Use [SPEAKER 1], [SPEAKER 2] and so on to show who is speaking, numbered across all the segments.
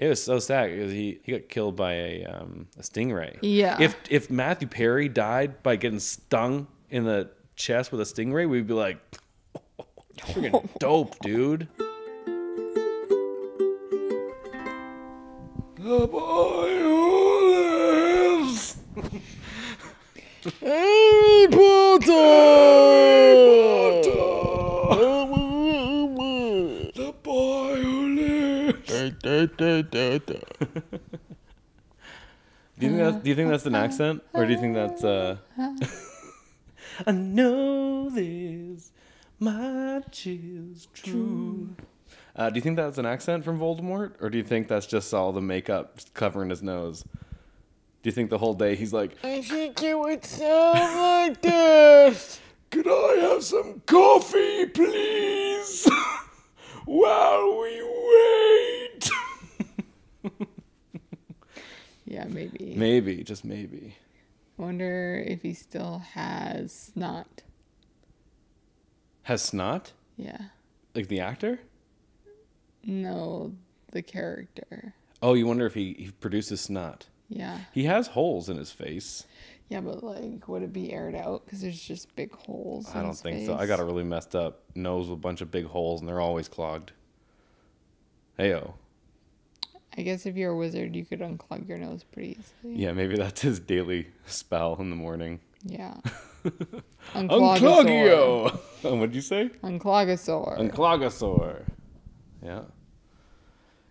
[SPEAKER 1] It was so sad because he, he got killed by a um, a stingray.
[SPEAKER 2] Yeah.
[SPEAKER 1] If if Matthew Perry died by getting stung in the chest with a stingray, we'd be like, freaking dope, dude. The boy who lives.
[SPEAKER 2] Harry
[SPEAKER 1] The Do you think that's, do you think that's an accent, or do you think that's uh? I know this much is true. Uh, do you think that's an accent from Voldemort, or do you think that's just all the makeup covering his nose? Do you think the whole day he's like,
[SPEAKER 2] I think it would sound like this.
[SPEAKER 1] "Could I have some coffee, please?" While we wait.
[SPEAKER 2] Yeah, maybe.
[SPEAKER 1] maybe, just maybe.
[SPEAKER 2] Wonder if he still has snot.
[SPEAKER 1] Has snot
[SPEAKER 2] Yeah.
[SPEAKER 1] like the actor?
[SPEAKER 2] No, the character.
[SPEAKER 1] Oh, you wonder if he, he produces snot.
[SPEAKER 2] Yeah.
[SPEAKER 1] He has holes in his face.
[SPEAKER 2] Yeah, but like, would it be aired out? Because there's just big holes.
[SPEAKER 1] I don't think so. I got a really messed up nose with a bunch of big holes, and they're always clogged. Heyo.
[SPEAKER 2] I guess if you're a wizard, you could unclog your nose pretty easily.
[SPEAKER 1] Yeah, maybe that's his daily spell in the morning.
[SPEAKER 2] Yeah.
[SPEAKER 1] Unclogio! What'd you say?
[SPEAKER 2] Unclogosaur.
[SPEAKER 1] Unclogosaur. Yeah. You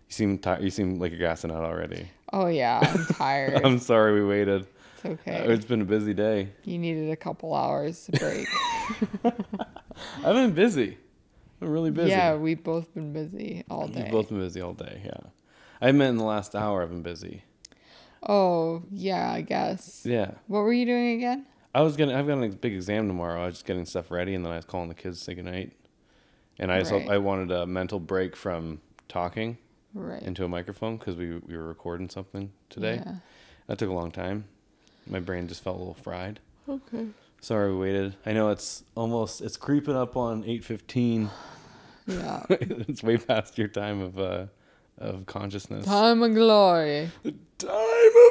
[SPEAKER 1] seem tired. You seem like you're gassing out already.
[SPEAKER 2] oh yeah, I'm tired.
[SPEAKER 1] I'm sorry we waited.
[SPEAKER 2] it's okay.
[SPEAKER 1] Uh, it's been a busy day.
[SPEAKER 2] you needed a couple hours to break.
[SPEAKER 1] I've been busy. I've been really busy.
[SPEAKER 2] yeah, we've both been busy all day.
[SPEAKER 1] We've both been busy all day. Yeah. I meant in the last hour I've been busy.
[SPEAKER 2] Oh yeah, I guess.
[SPEAKER 1] Yeah.
[SPEAKER 2] What were you doing again?
[SPEAKER 1] I was gonna. I've got a big exam tomorrow. I was just getting stuff ready, and then I was calling the kids to say goodnight. And I just
[SPEAKER 2] Right.
[SPEAKER 1] I wanted a mental break from talking
[SPEAKER 2] Right.
[SPEAKER 1] into a microphone because we we were recording something today.
[SPEAKER 2] Yeah.
[SPEAKER 1] That took a long time. My brain just felt a little fried.
[SPEAKER 2] Okay.
[SPEAKER 1] Sorry we waited. I know it's almost it's creeping up on eight fifteen.
[SPEAKER 2] Yeah.
[SPEAKER 1] it's way past your time of uh of consciousness.
[SPEAKER 2] Time of glory.
[SPEAKER 1] The time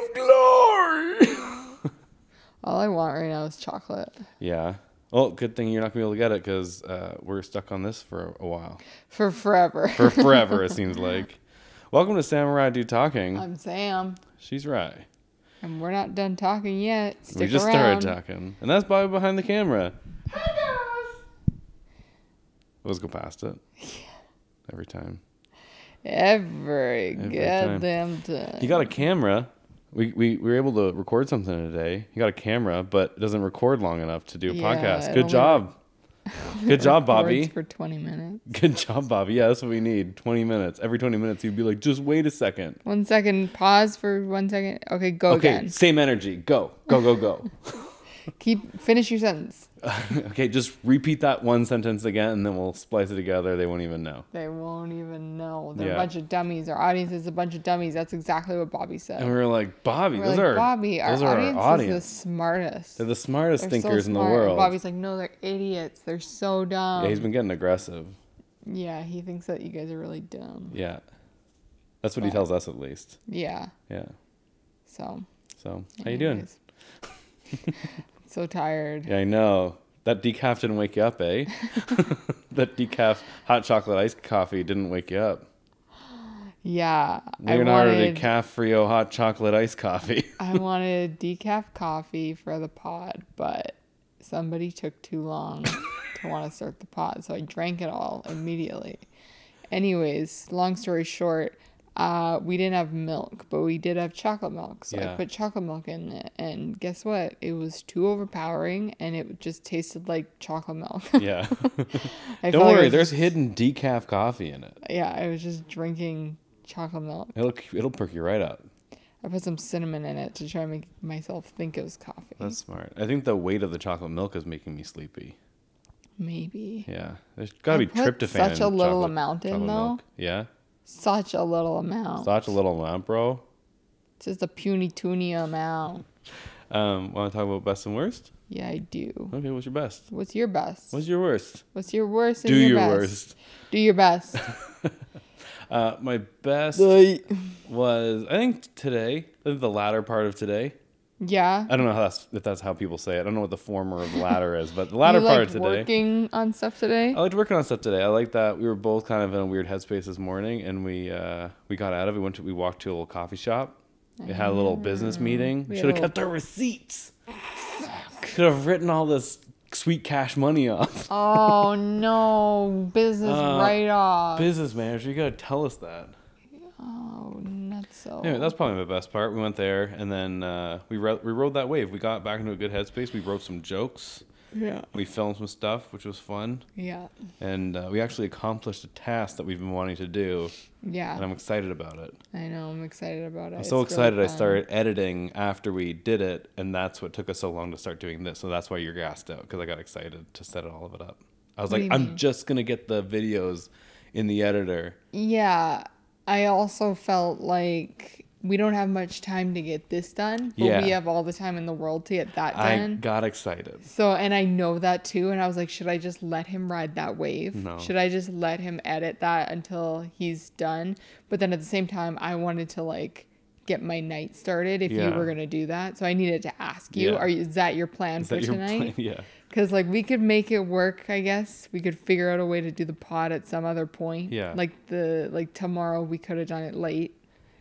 [SPEAKER 1] of glory.
[SPEAKER 2] All I want right now is chocolate.
[SPEAKER 1] yeah. Well, good thing you're not gonna be able to get it because uh, we're stuck on this for a while.
[SPEAKER 2] For forever.
[SPEAKER 1] for forever it seems like. Welcome to Sam and Ri Do Talking.
[SPEAKER 2] I'm Sam.
[SPEAKER 1] She's right.
[SPEAKER 2] And we're not done talking yet. Stick
[SPEAKER 1] we just
[SPEAKER 2] around.
[SPEAKER 1] started talking, and that's Bobby behind the camera. Let's go past it. Every time.
[SPEAKER 2] Every,
[SPEAKER 1] Every
[SPEAKER 2] goddamn time.
[SPEAKER 1] You got a camera. We, we, we were able to record something today. You got a camera, but it doesn't record long enough to do a
[SPEAKER 2] Yeah,
[SPEAKER 1] podcast. Good job. Good job, Bobby.
[SPEAKER 2] For 20 minutes.
[SPEAKER 1] Good job, Bobby. Yeah, that's what we need. 20 minutes. Every 20 minutes, you'd be like, just wait a second.
[SPEAKER 2] One second. Pause for one second. Okay, go
[SPEAKER 1] Okay,
[SPEAKER 2] again.
[SPEAKER 1] same energy. Go, go, go, go.
[SPEAKER 2] Keep finish your sentence.
[SPEAKER 1] okay, just repeat that one sentence again, and then we'll splice it together. They won't even know.
[SPEAKER 2] They won't even know. They're
[SPEAKER 1] Yeah.
[SPEAKER 2] a bunch of dummies. Our audience is a bunch of dummies. That's exactly what Bobby said.
[SPEAKER 1] And we were like, Bobby,
[SPEAKER 2] We're
[SPEAKER 1] those
[SPEAKER 2] like,
[SPEAKER 1] are
[SPEAKER 2] Bobby, our
[SPEAKER 1] those are
[SPEAKER 2] audience,
[SPEAKER 1] our
[SPEAKER 2] is the smartest.
[SPEAKER 1] They're the smartest
[SPEAKER 2] They're so
[SPEAKER 1] thinkers in the
[SPEAKER 2] smart. And
[SPEAKER 1] world.
[SPEAKER 2] Bobby's like, no, they're idiots. They're so dumb.
[SPEAKER 1] yeah, he's been getting aggressive.
[SPEAKER 2] Yeah, he thinks that you guys are really dumb.
[SPEAKER 1] Yeah, that's what he tells us at least.
[SPEAKER 2] Yeah.
[SPEAKER 1] Yeah.
[SPEAKER 2] So.
[SPEAKER 1] So how you doing?
[SPEAKER 2] so tired.
[SPEAKER 1] Yeah, I know. That decaf didn't wake you up, eh? that decaf hot chocolate iced coffee didn't wake you up.
[SPEAKER 2] Yeah. I
[SPEAKER 1] Leonardo
[SPEAKER 2] wanted,
[SPEAKER 1] DiCaprio hot chocolate iced coffee.
[SPEAKER 2] I wanted decaf coffee for the pod, but somebody took too long to want to start the pod, so I drank it all immediately. Anyways, long story short, uh, we didn't have milk, but we did have chocolate milk. So
[SPEAKER 1] Yeah.
[SPEAKER 2] I put chocolate milk in it, and guess what? It was too overpowering, and it just tasted like chocolate milk.
[SPEAKER 1] yeah. Don't
[SPEAKER 2] felt like
[SPEAKER 1] worry, there's
[SPEAKER 2] just-
[SPEAKER 1] hidden decaf coffee in it.
[SPEAKER 2] yeah, I was just drinking chocolate milk.
[SPEAKER 1] It'll it'll perk you right up.
[SPEAKER 2] I put some cinnamon in it to try and make myself think it was coffee.
[SPEAKER 1] That's smart. I think the weight of the chocolate milk is making me sleepy.
[SPEAKER 2] Maybe.
[SPEAKER 1] Yeah, there's got to be tryptophan.
[SPEAKER 2] such a little
[SPEAKER 1] chocolate-
[SPEAKER 2] amount in, though.
[SPEAKER 1] milk. Yeah,
[SPEAKER 2] Such a little amount.
[SPEAKER 1] such a little amount, bro.
[SPEAKER 2] It's just a puny toony amount.
[SPEAKER 1] Um, want to talk about best and worst?
[SPEAKER 2] Yeah, I do.
[SPEAKER 1] Okay, what's your best?
[SPEAKER 2] What's your best?
[SPEAKER 1] What's your worst?
[SPEAKER 2] What's your worst and
[SPEAKER 1] Do
[SPEAKER 2] your,
[SPEAKER 1] your
[SPEAKER 2] best?
[SPEAKER 1] worst.
[SPEAKER 2] Do your best.
[SPEAKER 1] Uh, my best. was I think today, the latter part of today.
[SPEAKER 2] Yeah.
[SPEAKER 1] I don't know how that's if that's how people say it. I don't know what the former of the latter is, but the latter
[SPEAKER 2] you
[SPEAKER 1] part today.
[SPEAKER 2] working on stuff today.
[SPEAKER 1] I liked working on stuff today. I like that we were both kind of in a weird headspace this morning, and we uh, we got out of. it. We went to we walked to a little coffee shop. We had a little business meeting.
[SPEAKER 2] We
[SPEAKER 1] Should have kept our receipts. Could have written all this sweet cash money off.
[SPEAKER 2] oh no, business
[SPEAKER 1] Uh,
[SPEAKER 2] write off.
[SPEAKER 1] Business manager, you gotta tell us that.
[SPEAKER 2] oh, nuts. So.
[SPEAKER 1] Anyway, that's probably my best part. We went there, and then uh, we ro- we rode that wave. We got back into a good headspace. We wrote some jokes.
[SPEAKER 2] yeah.
[SPEAKER 1] We filmed some stuff, which was fun,
[SPEAKER 2] Yeah.
[SPEAKER 1] and uh, we actually accomplished a task that we've been wanting to do,
[SPEAKER 2] Yeah.
[SPEAKER 1] and I'm excited about it.
[SPEAKER 2] I know. I'm excited about it.
[SPEAKER 1] I'm
[SPEAKER 2] It's
[SPEAKER 1] so
[SPEAKER 2] really
[SPEAKER 1] excited. I started editing after we did it, and that's what took us so long to start doing this. So that's why you're gassed out because I got excited to set all of it up. I was
[SPEAKER 2] What
[SPEAKER 1] like, I'm
[SPEAKER 2] mean?
[SPEAKER 1] just gonna get the videos in the editor.
[SPEAKER 2] Yeah. I also felt like we don't have much time to get this done, but
[SPEAKER 1] Yeah.
[SPEAKER 2] we have all the time in the world to get that done.
[SPEAKER 1] I got excited.
[SPEAKER 2] So, and I know that too. And I was like, should I just let him ride that wave?
[SPEAKER 1] No.
[SPEAKER 2] Should I just let him edit that until he's done? But then at the same time, I wanted to like get my night started if you were going to do that. So I needed to ask you,
[SPEAKER 1] Yeah.
[SPEAKER 2] are you, is that your plan
[SPEAKER 1] Is
[SPEAKER 2] for tonight?
[SPEAKER 1] plan? Yeah.
[SPEAKER 2] Because like we could make it work, I guess. We could figure out a way to do the pod at some other point.
[SPEAKER 1] Yeah.
[SPEAKER 2] Like the like tomorrow we could have done it late.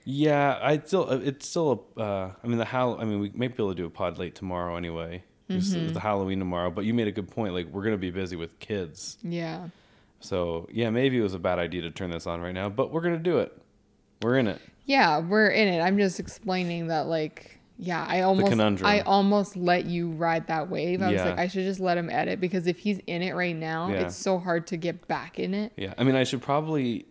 [SPEAKER 1] Yeah, I still uh, it's still a. Uh, I mean the Hall. I mean we may be able to do a pod late tomorrow anyway. It's,
[SPEAKER 2] Mm-hmm.
[SPEAKER 1] the Halloween tomorrow, but you made a good point. Like we're gonna be busy with kids,
[SPEAKER 2] Yeah.
[SPEAKER 1] so yeah, maybe it was a bad idea to turn this on right now, but we're gonna do it. We're in it.
[SPEAKER 2] Yeah, we're in it. I'm just explaining that like yeah, I almost. I almost let you ride that wave. I was like I should just let him edit because if he's in it right now,
[SPEAKER 1] Yeah.
[SPEAKER 2] it's so hard to get back in it.
[SPEAKER 1] Yeah, I mean I should probably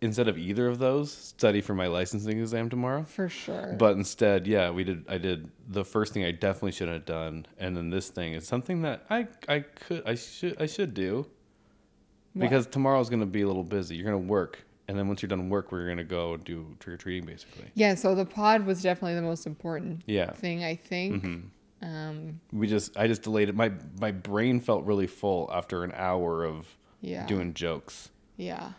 [SPEAKER 1] instead of either of those study for my licensing exam tomorrow.
[SPEAKER 2] For sure.
[SPEAKER 1] But instead, yeah, we did. I did the first thing I definitely shouldn't have done, and then this thing is something that I I could I should I should do
[SPEAKER 2] What?
[SPEAKER 1] because tomorrow's gonna be a little busy. You're gonna work, and then once you're done work, we're gonna go do trick or treating, basically.
[SPEAKER 2] yeah, so the pod was definitely the most important
[SPEAKER 1] Yeah,
[SPEAKER 2] thing I think.
[SPEAKER 1] Mhm.
[SPEAKER 2] Um
[SPEAKER 1] we just I just delayed it. My my brain felt really full after an hour of
[SPEAKER 2] yeah.
[SPEAKER 1] doing jokes.
[SPEAKER 2] yeah.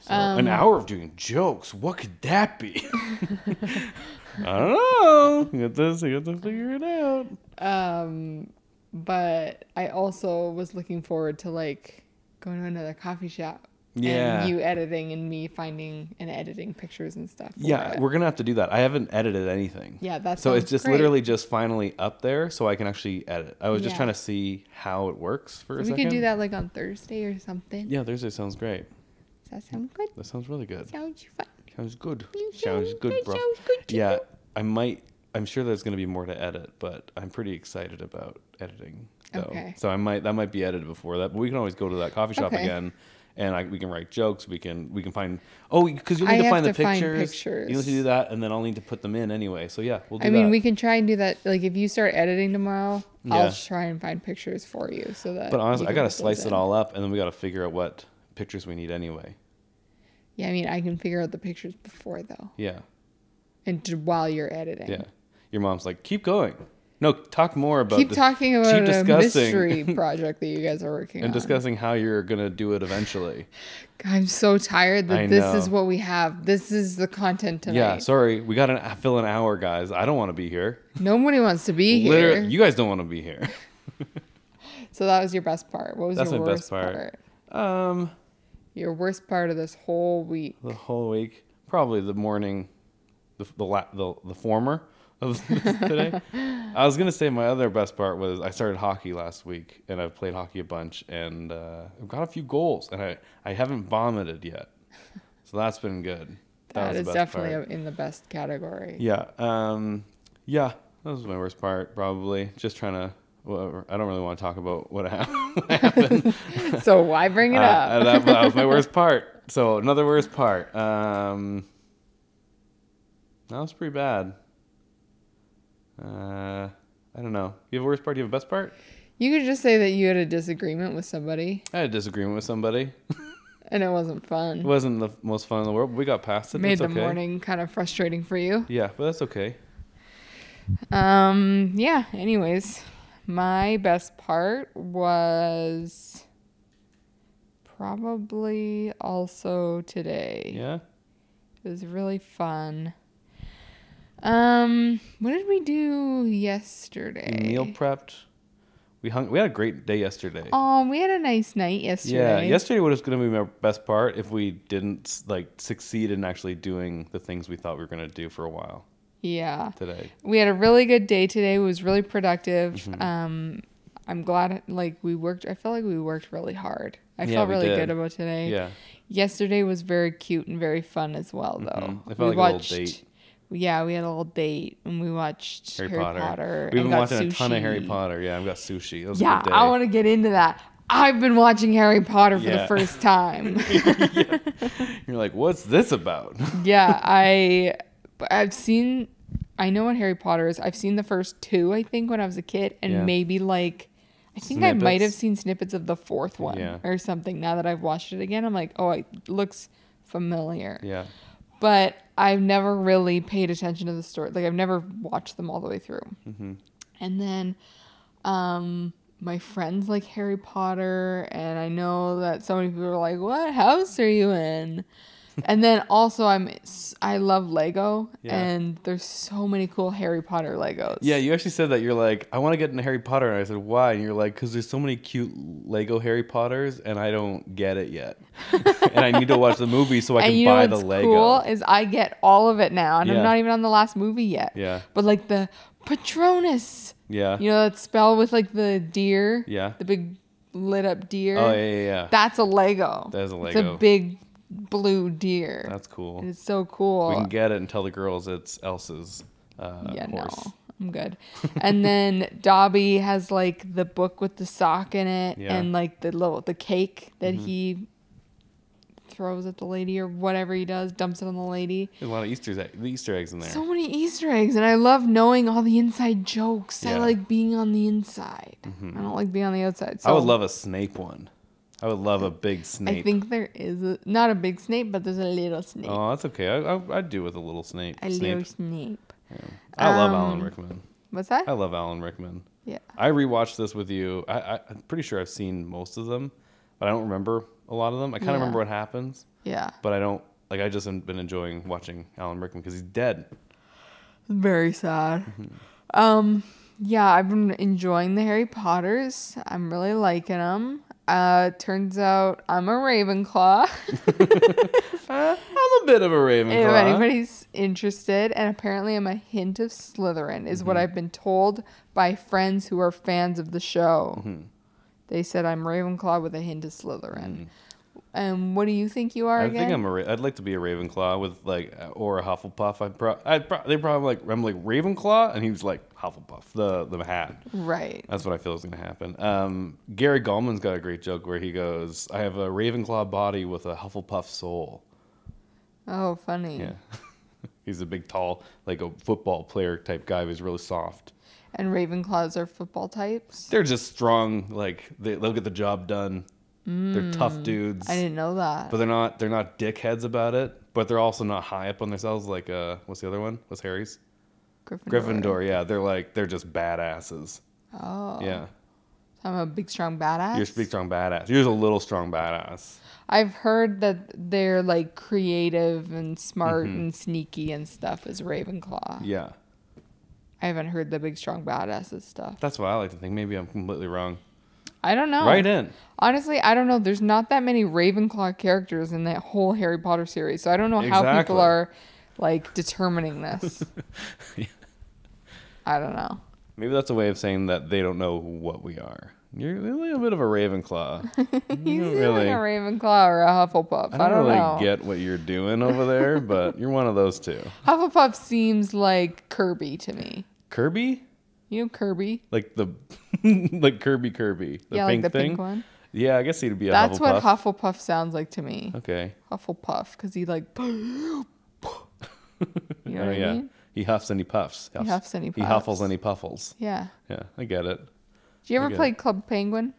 [SPEAKER 1] So, an
[SPEAKER 2] Um,
[SPEAKER 1] hour of doing jokes. What could that be? I don't know. You got this. You got to figure it out.
[SPEAKER 2] Um, but I also was looking forward to like going to another coffee shop.
[SPEAKER 1] Yeah.
[SPEAKER 2] And you editing and me finding and editing pictures and stuff.
[SPEAKER 1] Yeah,
[SPEAKER 2] it.
[SPEAKER 1] we're gonna have to do that. I haven't edited anything.
[SPEAKER 2] Yeah, that's
[SPEAKER 1] so it's just literally just finally up there, so I can actually edit. I was just trying to see how it works for a
[SPEAKER 2] we
[SPEAKER 1] second.
[SPEAKER 2] could do that like on Thursday or something.
[SPEAKER 1] Yeah, Thursday sounds great.
[SPEAKER 2] Does that sound good?
[SPEAKER 1] That sounds really good.
[SPEAKER 2] Sounds fun.
[SPEAKER 1] Sounds good.
[SPEAKER 2] You
[SPEAKER 1] Sounds good,
[SPEAKER 2] good,
[SPEAKER 1] bro.
[SPEAKER 2] sounds good
[SPEAKER 1] Yeah,
[SPEAKER 2] you.
[SPEAKER 1] I might. I'm sure there's gonna be more to edit, but I'm pretty excited about editing. Though.
[SPEAKER 2] Okay.
[SPEAKER 1] So I might that might be edited before that, but we can always go to that coffee shop
[SPEAKER 2] Okay.
[SPEAKER 1] again. And I, we can write jokes. We can we can find oh because you'll
[SPEAKER 2] I
[SPEAKER 1] need to
[SPEAKER 2] have
[SPEAKER 1] find the
[SPEAKER 2] to find
[SPEAKER 1] pictures.
[SPEAKER 2] pictures.
[SPEAKER 1] You need to do that, and then I'll need to put them in anyway. So yeah, we'll do
[SPEAKER 2] I mean,
[SPEAKER 1] that.
[SPEAKER 2] we can try and do that. Like, if you start editing tomorrow,
[SPEAKER 1] Yeah.
[SPEAKER 2] I'll try and find pictures for you so that.
[SPEAKER 1] But honestly, I gotta slice it all up, and then we gotta figure out what pictures we need anyway.
[SPEAKER 2] Yeah, I mean, I can figure out the pictures before though,
[SPEAKER 1] Yeah,
[SPEAKER 2] and while you're editing.
[SPEAKER 1] yeah. Your mom's like, keep going. No, talk more about.
[SPEAKER 2] Keep talking about
[SPEAKER 1] keep
[SPEAKER 2] a mystery project that you guys are working
[SPEAKER 1] and
[SPEAKER 2] on.
[SPEAKER 1] And discussing how you're gonna do it eventually.
[SPEAKER 2] I'm so tired that
[SPEAKER 1] I
[SPEAKER 2] this is what we have. This is the content tonight.
[SPEAKER 1] Yeah, sorry, we got to fill an hour, guys. I don't want to be here.
[SPEAKER 2] Nobody wants to be here.
[SPEAKER 1] Literally, you guys don't want to be here.
[SPEAKER 2] so that was your best part. What was
[SPEAKER 1] That's
[SPEAKER 2] your
[SPEAKER 1] my
[SPEAKER 2] worst
[SPEAKER 1] best part.
[SPEAKER 2] part?
[SPEAKER 1] Um,
[SPEAKER 2] Your worst part of this whole week.
[SPEAKER 1] the whole week, probably the morning, the the la- the, the former of today. I was gonna say my other best part was I started hockey last week, and I've played hockey a bunch, and uh, I've got a few goals, and I I haven't vomited yet, so that's been good.
[SPEAKER 2] That
[SPEAKER 1] the
[SPEAKER 2] is definitely
[SPEAKER 1] part.
[SPEAKER 2] in the best category.
[SPEAKER 1] Yeah. Um, yeah, that was my worst part, probably. Just trying to. I don't really want to talk about what what happened.
[SPEAKER 2] So why bring it
[SPEAKER 1] Uh,
[SPEAKER 2] up?
[SPEAKER 1] that, that was my worst part. So, another worst part. Um, that was pretty bad. Uh, I don't know. You have a worst part? You have a best part?
[SPEAKER 2] You could just say that you had a disagreement with somebody
[SPEAKER 1] I had a disagreement with somebody.
[SPEAKER 2] and it wasn't fun.
[SPEAKER 1] It wasn't the most fun in the world, but we got past it.
[SPEAKER 2] Made
[SPEAKER 1] It's
[SPEAKER 2] the
[SPEAKER 1] okay.
[SPEAKER 2] morning kind of frustrating for you.
[SPEAKER 1] Yeah, but that's okay.
[SPEAKER 2] Um, yeah, anyways, my best part was probably also today.
[SPEAKER 1] Yeah.
[SPEAKER 2] It was really fun. Um, what did we do yesterday?
[SPEAKER 1] Meal prepped. We hung. We had a great day yesterday.
[SPEAKER 2] Oh, we had a nice night yesterday.
[SPEAKER 1] yeah,
[SPEAKER 2] yesterday.
[SPEAKER 1] was going to be my best part if we didn't like succeed in actually doing the things we thought we were going to do for a while
[SPEAKER 2] Yeah.
[SPEAKER 1] today.
[SPEAKER 2] We had a really good day today. It was really productive.
[SPEAKER 1] Mm-hmm.
[SPEAKER 2] Um, I'm glad like we worked. I felt like we worked really hard. I
[SPEAKER 1] Yeah,
[SPEAKER 2] felt
[SPEAKER 1] we
[SPEAKER 2] really
[SPEAKER 1] did.
[SPEAKER 2] good about today.
[SPEAKER 1] Yeah.
[SPEAKER 2] Yesterday was very cute and very fun as well, though.
[SPEAKER 1] Mhm. It felt like a little date.
[SPEAKER 2] Yeah, we had a little date and we watched
[SPEAKER 1] Harry,
[SPEAKER 2] Harry,
[SPEAKER 1] Potter.
[SPEAKER 2] Potter.
[SPEAKER 1] We've been watching a ton of Harry. Potter. Yeah, I've got sushi. It was a
[SPEAKER 2] Yeah. I want to get into that. I've been watching Harry Potter for
[SPEAKER 1] Yeah.
[SPEAKER 2] the first time.
[SPEAKER 1] You're like, what's this about?
[SPEAKER 2] yeah, I I've seen I know what Harry Potter is. I've seen the first two, I think, when I was a kid, and
[SPEAKER 1] Yeah.
[SPEAKER 2] maybe like I think I might have seen snippets of the fourth one
[SPEAKER 1] Yeah.
[SPEAKER 2] or something. Now that I've watched it again, I'm like, oh, it looks familiar.
[SPEAKER 1] yeah.
[SPEAKER 2] But I've never really paid attention to the story. Like I've never watched them all the way through.
[SPEAKER 1] Mm-hmm.
[SPEAKER 2] And then um my friends like Harry Potter and I know that so many people are like, "What house are you in?" And then also I'm I love Lego
[SPEAKER 1] Yeah.
[SPEAKER 2] and there's so many cool Harry Potter Legos.
[SPEAKER 1] Yeah, you actually said that. You're like, I want to get into Harry Potter. And I said, why? And you're like, because there's so many cute Lego Harry Potters, and I don't get it yet. and I need to watch the movie so I can buy the Lego.
[SPEAKER 2] cool is I get all of it now, and
[SPEAKER 1] Yeah.
[SPEAKER 2] I'm not even on the last movie yet.
[SPEAKER 1] Yeah.
[SPEAKER 2] But like the Patronus,
[SPEAKER 1] Yeah.
[SPEAKER 2] you know that spell with like the deer,
[SPEAKER 1] Yeah.
[SPEAKER 2] the big lit up deer.
[SPEAKER 1] Oh, yeah, yeah, yeah.
[SPEAKER 2] That's a Lego.
[SPEAKER 1] That is a Lego.
[SPEAKER 2] It's a big blue deer.
[SPEAKER 1] That's cool.
[SPEAKER 2] It's so cool.
[SPEAKER 1] We can get it and tell the girls it's Elsa's uh,
[SPEAKER 2] yeah,
[SPEAKER 1] horse.
[SPEAKER 2] no, I'm good. and then Dobby has like the book with the sock in it,
[SPEAKER 1] Yeah. Mm-hmm.
[SPEAKER 2] and like the little the cake that he throws at the lady or whatever he does, dumps it on the lady.
[SPEAKER 1] There's a lot of Easter, egg- Easter eggs in there.
[SPEAKER 2] So many Easter eggs, and I love knowing all the inside jokes. I like being on the inside. I don't like being on the outside. So
[SPEAKER 1] I would love a Snape one. I would love a big Snape.
[SPEAKER 2] I think there is a, not a big snake, but there's a little snake.
[SPEAKER 1] Oh, that's okay. I, I, I'd do with a little Snape.
[SPEAKER 2] a
[SPEAKER 1] Snape.
[SPEAKER 2] little snape.
[SPEAKER 1] I love
[SPEAKER 2] Um,
[SPEAKER 1] Alan Rickman.
[SPEAKER 2] What's that?
[SPEAKER 1] I love Alan Rickman.
[SPEAKER 2] yeah.
[SPEAKER 1] I rewatched this with you. I, I, I'm pretty sure I've seen most of them, but I don't remember a lot of them. I kind of
[SPEAKER 2] Yeah.
[SPEAKER 1] remember what happens,
[SPEAKER 2] Yeah.
[SPEAKER 1] but I don't like. I just have been enjoying watching Alan Rickman because he's dead.
[SPEAKER 2] Very sad.
[SPEAKER 1] Mm-hmm.
[SPEAKER 2] Um, yeah, I've been enjoying the Harry Potters. I'm really liking them. Uh, turns out I'm a Ravenclaw.
[SPEAKER 1] I'm a bit of a Ravenclaw.
[SPEAKER 2] if anybody's interested, and apparently I'm a hint of Slytherin, is
[SPEAKER 1] Mm-hmm.
[SPEAKER 2] what I've been told by friends who are fans of the show.
[SPEAKER 1] Mm-hmm.
[SPEAKER 2] They said I'm Ravenclaw with a hint of Slytherin. And what do you think you are
[SPEAKER 1] I
[SPEAKER 2] again?
[SPEAKER 1] think I'm a. Ra- I'd like to be a Ravenclaw with like, uh, or a Hufflepuff. I'd pro- I'd pro- they probably like. I'm like Ravenclaw, and he was like Hufflepuff. The the hat.
[SPEAKER 2] right.
[SPEAKER 1] That's what I feel is going to happen. Um, Gary Gulman's got a great joke where he goes, "I have a Ravenclaw body with a Hufflepuff soul."
[SPEAKER 2] Oh, funny.
[SPEAKER 1] Yeah, he's a big, tall, like a football player type guy. But he's really soft.
[SPEAKER 2] And Ravenclaws are football types.
[SPEAKER 1] They're just strong. Like they, they'll get the job done. They're tough dudes.
[SPEAKER 2] Mm. I didn't know that.
[SPEAKER 1] but they're not. They're not dickheads about it. But they're also not high up on themselves. Like uh, what's the other one? What's Harry's?
[SPEAKER 2] Gryffindor.
[SPEAKER 1] Gryffindor. Yeah, they're like they're just badasses.
[SPEAKER 2] Oh.
[SPEAKER 1] Yeah,
[SPEAKER 2] I'm a big, strong badass.
[SPEAKER 1] you're a big strong badass. You're just a little strong badass.
[SPEAKER 2] I've heard that they're like creative and smart
[SPEAKER 1] Mm-hmm.
[SPEAKER 2] and sneaky and stuff as Ravenclaw.
[SPEAKER 1] Yeah.
[SPEAKER 2] I haven't heard the big, strong badasses stuff.
[SPEAKER 1] That's what I like to think. Maybe I'm completely wrong.
[SPEAKER 2] I don't know.
[SPEAKER 1] Right in.
[SPEAKER 2] Honestly, I don't know. There's not that many Ravenclaw characters in that whole Harry Potter series, so I don't know how people are like determining this. yeah. I don't know.
[SPEAKER 1] Maybe that's a way of saying that they don't know what we are. You're a little bit of a Ravenclaw.
[SPEAKER 2] He's
[SPEAKER 1] really-
[SPEAKER 2] a Ravenclaw or a Hufflepuff.
[SPEAKER 1] I don't,
[SPEAKER 2] I don't
[SPEAKER 1] really
[SPEAKER 2] know.
[SPEAKER 1] get what you're doing over there, but you're one of those two.
[SPEAKER 2] Hufflepuff seems like Kirby to me.
[SPEAKER 1] Kirby?
[SPEAKER 2] You know Kirby?
[SPEAKER 1] Like the like Kirby Kirby. The
[SPEAKER 2] yeah,
[SPEAKER 1] pink
[SPEAKER 2] like the
[SPEAKER 1] thing?
[SPEAKER 2] pink one.
[SPEAKER 1] Yeah, I guess he'd be a
[SPEAKER 2] That's
[SPEAKER 1] Hufflepuff.
[SPEAKER 2] what Hufflepuff sounds like to me.
[SPEAKER 1] Okay.
[SPEAKER 2] Hufflepuff, because he like, you know
[SPEAKER 1] oh
[SPEAKER 2] what
[SPEAKER 1] yeah.
[SPEAKER 2] I mean?
[SPEAKER 1] He huffs and he puffs.
[SPEAKER 2] He huffs and he puffs.
[SPEAKER 1] He huffles and he puffles.
[SPEAKER 2] Yeah.
[SPEAKER 1] Yeah, I get it.
[SPEAKER 2] Did you ever play
[SPEAKER 1] it.
[SPEAKER 2] Club Penguin?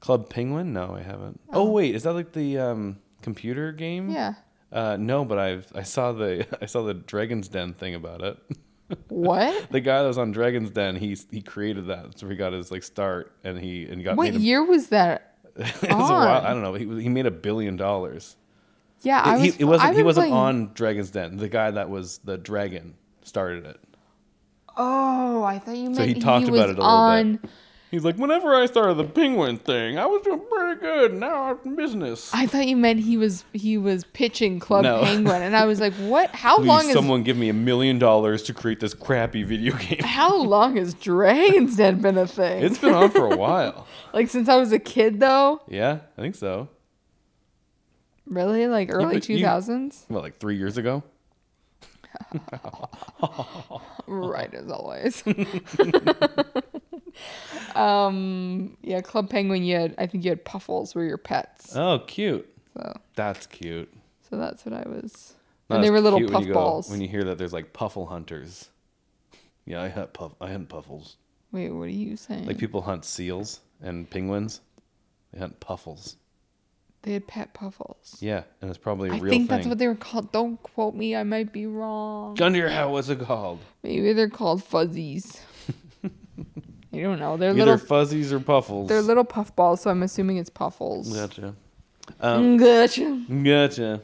[SPEAKER 1] Club Penguin? No, I haven't. Oh, wait, is that like the um, computer game?
[SPEAKER 2] Yeah.
[SPEAKER 1] Uh, no, but I've I saw the I saw the Dragon's Den thing about it.
[SPEAKER 2] What?
[SPEAKER 1] the guy that was on Dragon's Den, he he created that. That's where he got his like start, and he and got
[SPEAKER 2] what
[SPEAKER 1] a,
[SPEAKER 2] year was that?
[SPEAKER 1] it was a while. I don't know. He he made a billion dollars.
[SPEAKER 2] Yeah, I
[SPEAKER 1] he,
[SPEAKER 2] was.
[SPEAKER 1] it wasn't. He wasn't
[SPEAKER 2] playing-
[SPEAKER 1] on Dragon's Den. The guy that was the dragon started it.
[SPEAKER 2] Oh, I thought you meant
[SPEAKER 1] So he talked
[SPEAKER 2] was
[SPEAKER 1] about it a little
[SPEAKER 2] on.
[SPEAKER 1] bit. He's like, whenever I started the penguin thing, I was doing pretty good. Now I'm in business.
[SPEAKER 2] I thought you meant he was he was pitching Club
[SPEAKER 1] No.
[SPEAKER 2] Penguin, and I was like, "What? How
[SPEAKER 1] Please,
[SPEAKER 2] long is
[SPEAKER 1] someone give me a million dollars to create this crappy video game.
[SPEAKER 2] how long has Dragon's Den been a thing?
[SPEAKER 1] It's been on for a while.
[SPEAKER 2] like since I was a kid, though.
[SPEAKER 1] Yeah, I think so.
[SPEAKER 2] Really, like early
[SPEAKER 1] but you-
[SPEAKER 2] two thousands.
[SPEAKER 1] What, like three years ago?
[SPEAKER 2] Right as always. um. Yeah, Club Penguin. You had. I think you had Puffles were your pets.
[SPEAKER 1] Oh, cute.
[SPEAKER 2] So
[SPEAKER 1] That's cute.
[SPEAKER 2] so that's what I was.
[SPEAKER 1] Not
[SPEAKER 2] and they were little
[SPEAKER 1] cute when go-
[SPEAKER 2] puffballs.
[SPEAKER 1] When you hear that there's like puffle hunters. Yeah, I hunt puff. I hunt puffles.
[SPEAKER 2] Wait, what are you saying?
[SPEAKER 1] Like people hunt seals and penguins. They hunt puffles.
[SPEAKER 2] they had pet Puffles.
[SPEAKER 1] Yeah, and it's probably a
[SPEAKER 2] I
[SPEAKER 1] real
[SPEAKER 2] think
[SPEAKER 1] thing.
[SPEAKER 2] that's what they were called. Don't quote me. I might be wrong.
[SPEAKER 1] Gun to your head. What's it called?
[SPEAKER 2] Maybe they're called fuzzies. I don't know. They're
[SPEAKER 1] Either
[SPEAKER 2] little.
[SPEAKER 1] fuzzies or puffles.
[SPEAKER 2] They're little puffballs, so I'm assuming it's puffles.
[SPEAKER 1] Gotcha. Um,
[SPEAKER 2] Gotcha.
[SPEAKER 1] gotcha.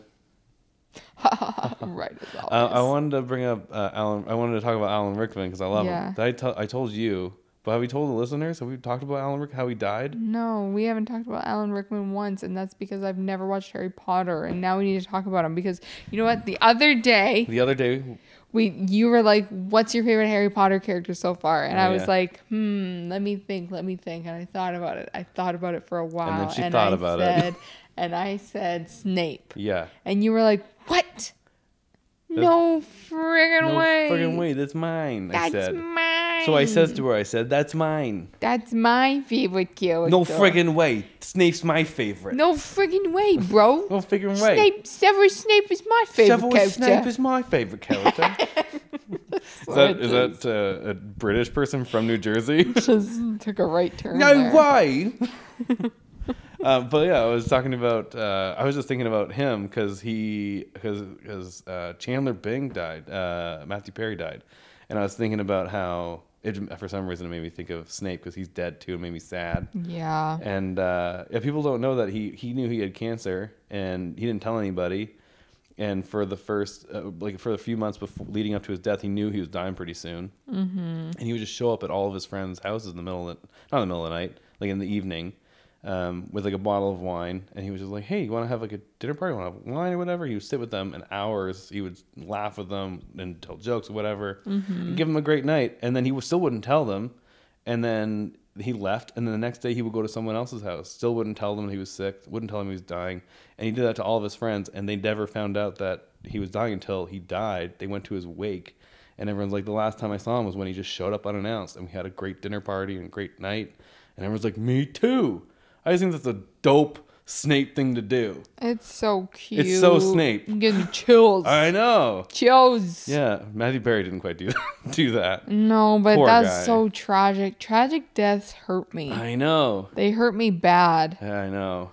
[SPEAKER 2] right as always.
[SPEAKER 1] Uh, I wanted to bring up uh, Alan. I wanted to talk about Alan Rickman because I love
[SPEAKER 2] Yeah.
[SPEAKER 1] him. Did I, told you, but have we told the listeners? Have we talked about Alan Rick? How he died?
[SPEAKER 2] no, we haven't talked about Alan Rickman once, and that's because I've never watched Harry Potter, and now we need to talk about him because you know what? The other day,
[SPEAKER 1] The other day,
[SPEAKER 2] we you were like, "What's your favorite Harry Potter character so far?" And
[SPEAKER 1] Oh,
[SPEAKER 2] I was
[SPEAKER 1] yeah.
[SPEAKER 2] like, "Hmm, let me think, let me think." And I thought about it. I thought about it for a while,
[SPEAKER 1] then she thought
[SPEAKER 2] I
[SPEAKER 1] about it.
[SPEAKER 2] and I said Snape,
[SPEAKER 1] yeah.
[SPEAKER 2] and you were like, "What? No friggin' way.
[SPEAKER 1] No
[SPEAKER 2] way!
[SPEAKER 1] friggin' way. That's mine. I
[SPEAKER 2] That's
[SPEAKER 1] said.
[SPEAKER 2] mine."
[SPEAKER 1] So I says to her, I said, "That's mine."
[SPEAKER 2] "That's my favorite character."
[SPEAKER 1] No friggin' way. Snape's my favorite.
[SPEAKER 2] No friggin' way, bro.
[SPEAKER 1] No friggin' way.
[SPEAKER 2] Snape, Severus Snape is my favorite
[SPEAKER 1] Severus
[SPEAKER 2] character.
[SPEAKER 1] Snape is my favorite character. is that is that uh, a British person from New Jersey?
[SPEAKER 2] just took a right turn.
[SPEAKER 1] No
[SPEAKER 2] there.
[SPEAKER 1] way. Uh, but yeah, I was talking about. Uh, I was just thinking about him because he because because uh, Chandler Bing died. Uh, Matthew Perry died, and I was thinking about how it for some reason it made me think of Snape because he's dead too. It made me sad.
[SPEAKER 2] Yeah.
[SPEAKER 1] And uh, yeah, people don't know that he he knew he had cancer and he didn't tell anybody. And for the first uh, like for a few months before leading up to his death, he knew he was dying pretty soon. Mm-hmm. And he would just show up at all of his friends' houses in the middle of the, not in the middle of the night, like in the evening, um, with like a bottle of wine. And he was just like, "Hey, you want to have like a dinner party? Want to have wine or whatever?" He would sit with them and hours. He would laugh with them and tell jokes or whatever, and give them a great night. And then he still wouldn't tell them. And then he left, and then the next day he would go to someone else's house. Still wouldn't tell them he was sick. Wouldn't tell them he was dying. And he did that to all of his friends, and they never found out that he was dying until he died. They went to his wake, and everyone's like, the last time I saw him was when he just showed up unannounced, and we had a great dinner party and a great night. And everyone's like, me too. I just think that's a dope Snape thing to do.
[SPEAKER 2] It's so cute.
[SPEAKER 1] It's so Snape.
[SPEAKER 2] I'm getting chills.
[SPEAKER 1] I know.
[SPEAKER 2] chills.
[SPEAKER 1] Yeah, Matthew Perry didn't quite do do that.
[SPEAKER 2] No, but
[SPEAKER 1] Poor
[SPEAKER 2] that's
[SPEAKER 1] guy.
[SPEAKER 2] so tragic. Tragic deaths hurt me.
[SPEAKER 1] I know.
[SPEAKER 2] They hurt me bad.
[SPEAKER 1] Yeah, I know.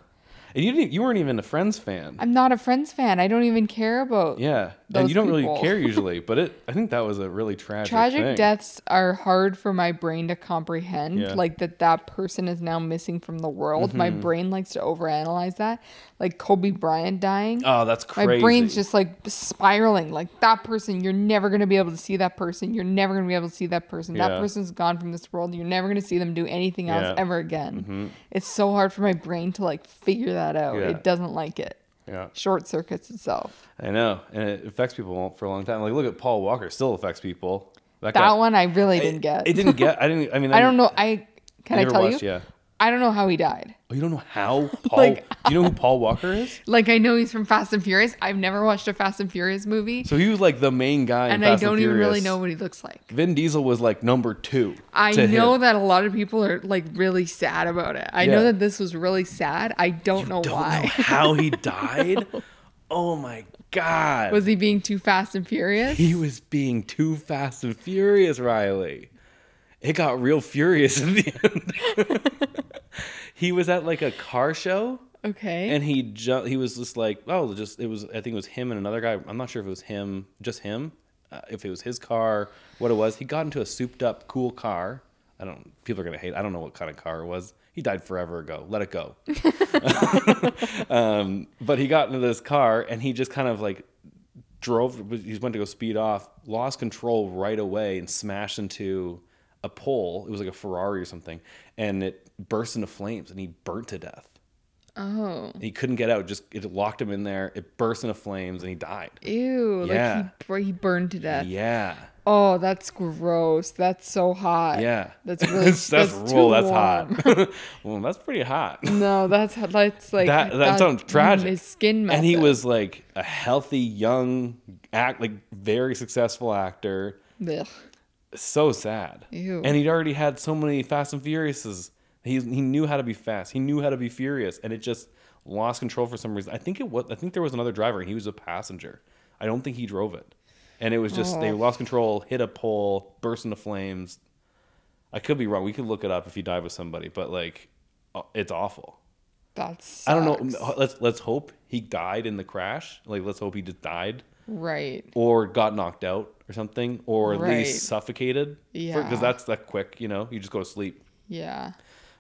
[SPEAKER 1] And you didn't. You weren't even a Friends fan.
[SPEAKER 2] I'm not a Friends fan. I don't even care about
[SPEAKER 1] Yeah, and you don't
[SPEAKER 2] people.
[SPEAKER 1] really care usually, but it. I think that was a really tragic.
[SPEAKER 2] tragic
[SPEAKER 1] thing.
[SPEAKER 2] deaths are hard for my brain to comprehend
[SPEAKER 1] Yeah.
[SPEAKER 2] like that that person is now missing from the world my
[SPEAKER 1] Mm-hmm.
[SPEAKER 2] brain likes to overanalyze that like kobe bryant dying
[SPEAKER 1] Oh, that's crazy.
[SPEAKER 2] my brain's just like spiraling like that person you're never going to be able to see that person you're never going to be able to see that person
[SPEAKER 1] Yeah.
[SPEAKER 2] that person's gone from this world you're never going to see them do anything else
[SPEAKER 1] Yeah. Mm-hmm.
[SPEAKER 2] ever again it's so hard for my brain to like figure that out it doesn't like it
[SPEAKER 1] Yeah,
[SPEAKER 2] short circuits itself
[SPEAKER 1] I know, and it affects people for a long time. Like, look at Paul Walker, still affects people.
[SPEAKER 2] that
[SPEAKER 1] guy-
[SPEAKER 2] one i really
[SPEAKER 1] it-
[SPEAKER 2] didn't get
[SPEAKER 1] It didn't get. I didn't. I mean,
[SPEAKER 2] i don't know i can i,
[SPEAKER 1] never
[SPEAKER 2] tell
[SPEAKER 1] watched,
[SPEAKER 2] you
[SPEAKER 1] Yeah.
[SPEAKER 2] i don't know how he died
[SPEAKER 1] you don't know how Paul?
[SPEAKER 2] Like-
[SPEAKER 1] you know who Paul Walker is?
[SPEAKER 2] Like I know he's from Fast and Furious. I've never watched a Fast and Furious movie,
[SPEAKER 1] So he was like the main guy. in
[SPEAKER 2] and I don't even really know what he looks like.
[SPEAKER 1] Vin Diesel was like number two.
[SPEAKER 2] I know
[SPEAKER 1] him.
[SPEAKER 2] that a lot of people are like really sad about it. I
[SPEAKER 1] Yeah.
[SPEAKER 2] know that this was really sad. I don't know
[SPEAKER 1] Don't
[SPEAKER 2] why.
[SPEAKER 1] know how he died. oh my god.
[SPEAKER 2] was he being too Fast and Furious?
[SPEAKER 1] He was being too fast and furious, Riley. It got real furious in the end. He was at like a car show
[SPEAKER 2] okay.
[SPEAKER 1] and he ju- he was just like, oh, just it was I think it was him and another guy. I'm not sure if it was him, just him, uh, if it was his car, what it was. He got into a souped up cool car. I don't people are going to hate. I don't know what kind of car it was. He died forever ago. Let it go. um, but he got into this car and he just kind of like drove. He went to go speed off, lost control right away, and smashed into a pole. It was like a Ferrari or something, and it burst into flames, and he burnt to death.
[SPEAKER 2] Oh.
[SPEAKER 1] He couldn't get out. Just it locked him in there. It burst into flames, and he died.
[SPEAKER 2] Ew.
[SPEAKER 1] Yeah.
[SPEAKER 2] Like he, he burned to death.
[SPEAKER 1] Yeah,
[SPEAKER 2] Oh, that's gross. That's so hot.
[SPEAKER 1] yeah.
[SPEAKER 2] That's really
[SPEAKER 1] that's,
[SPEAKER 2] that's,
[SPEAKER 1] that's well, that's hot. well, that's pretty hot.
[SPEAKER 2] No, that's that's like
[SPEAKER 1] That- that sounds tragic.
[SPEAKER 2] His skin melted.
[SPEAKER 1] and he was like a healthy young act like very successful actor
[SPEAKER 2] Ugh.
[SPEAKER 1] so sad
[SPEAKER 2] Ew.
[SPEAKER 1] and he'd already had so many fast and furiouses he, he knew how to be fast he knew how to be furious and it just lost control for some reason i think it was i think there was another driver and he was a passenger i don't think he drove it and it was just they
[SPEAKER 2] Oh.
[SPEAKER 1] lost control hit a pole burst into flames i could be wrong we could look it up if he died with somebody but like uh, it's awful
[SPEAKER 2] That's
[SPEAKER 1] I don't know. Let's let's hope he died in the crash. Like let's hope he just died
[SPEAKER 2] Right.
[SPEAKER 1] or got knocked out or something, or at
[SPEAKER 2] Right.
[SPEAKER 1] least suffocated.
[SPEAKER 2] Yeah.
[SPEAKER 1] Because that's that quick. You know, you just go to sleep.
[SPEAKER 2] Yeah.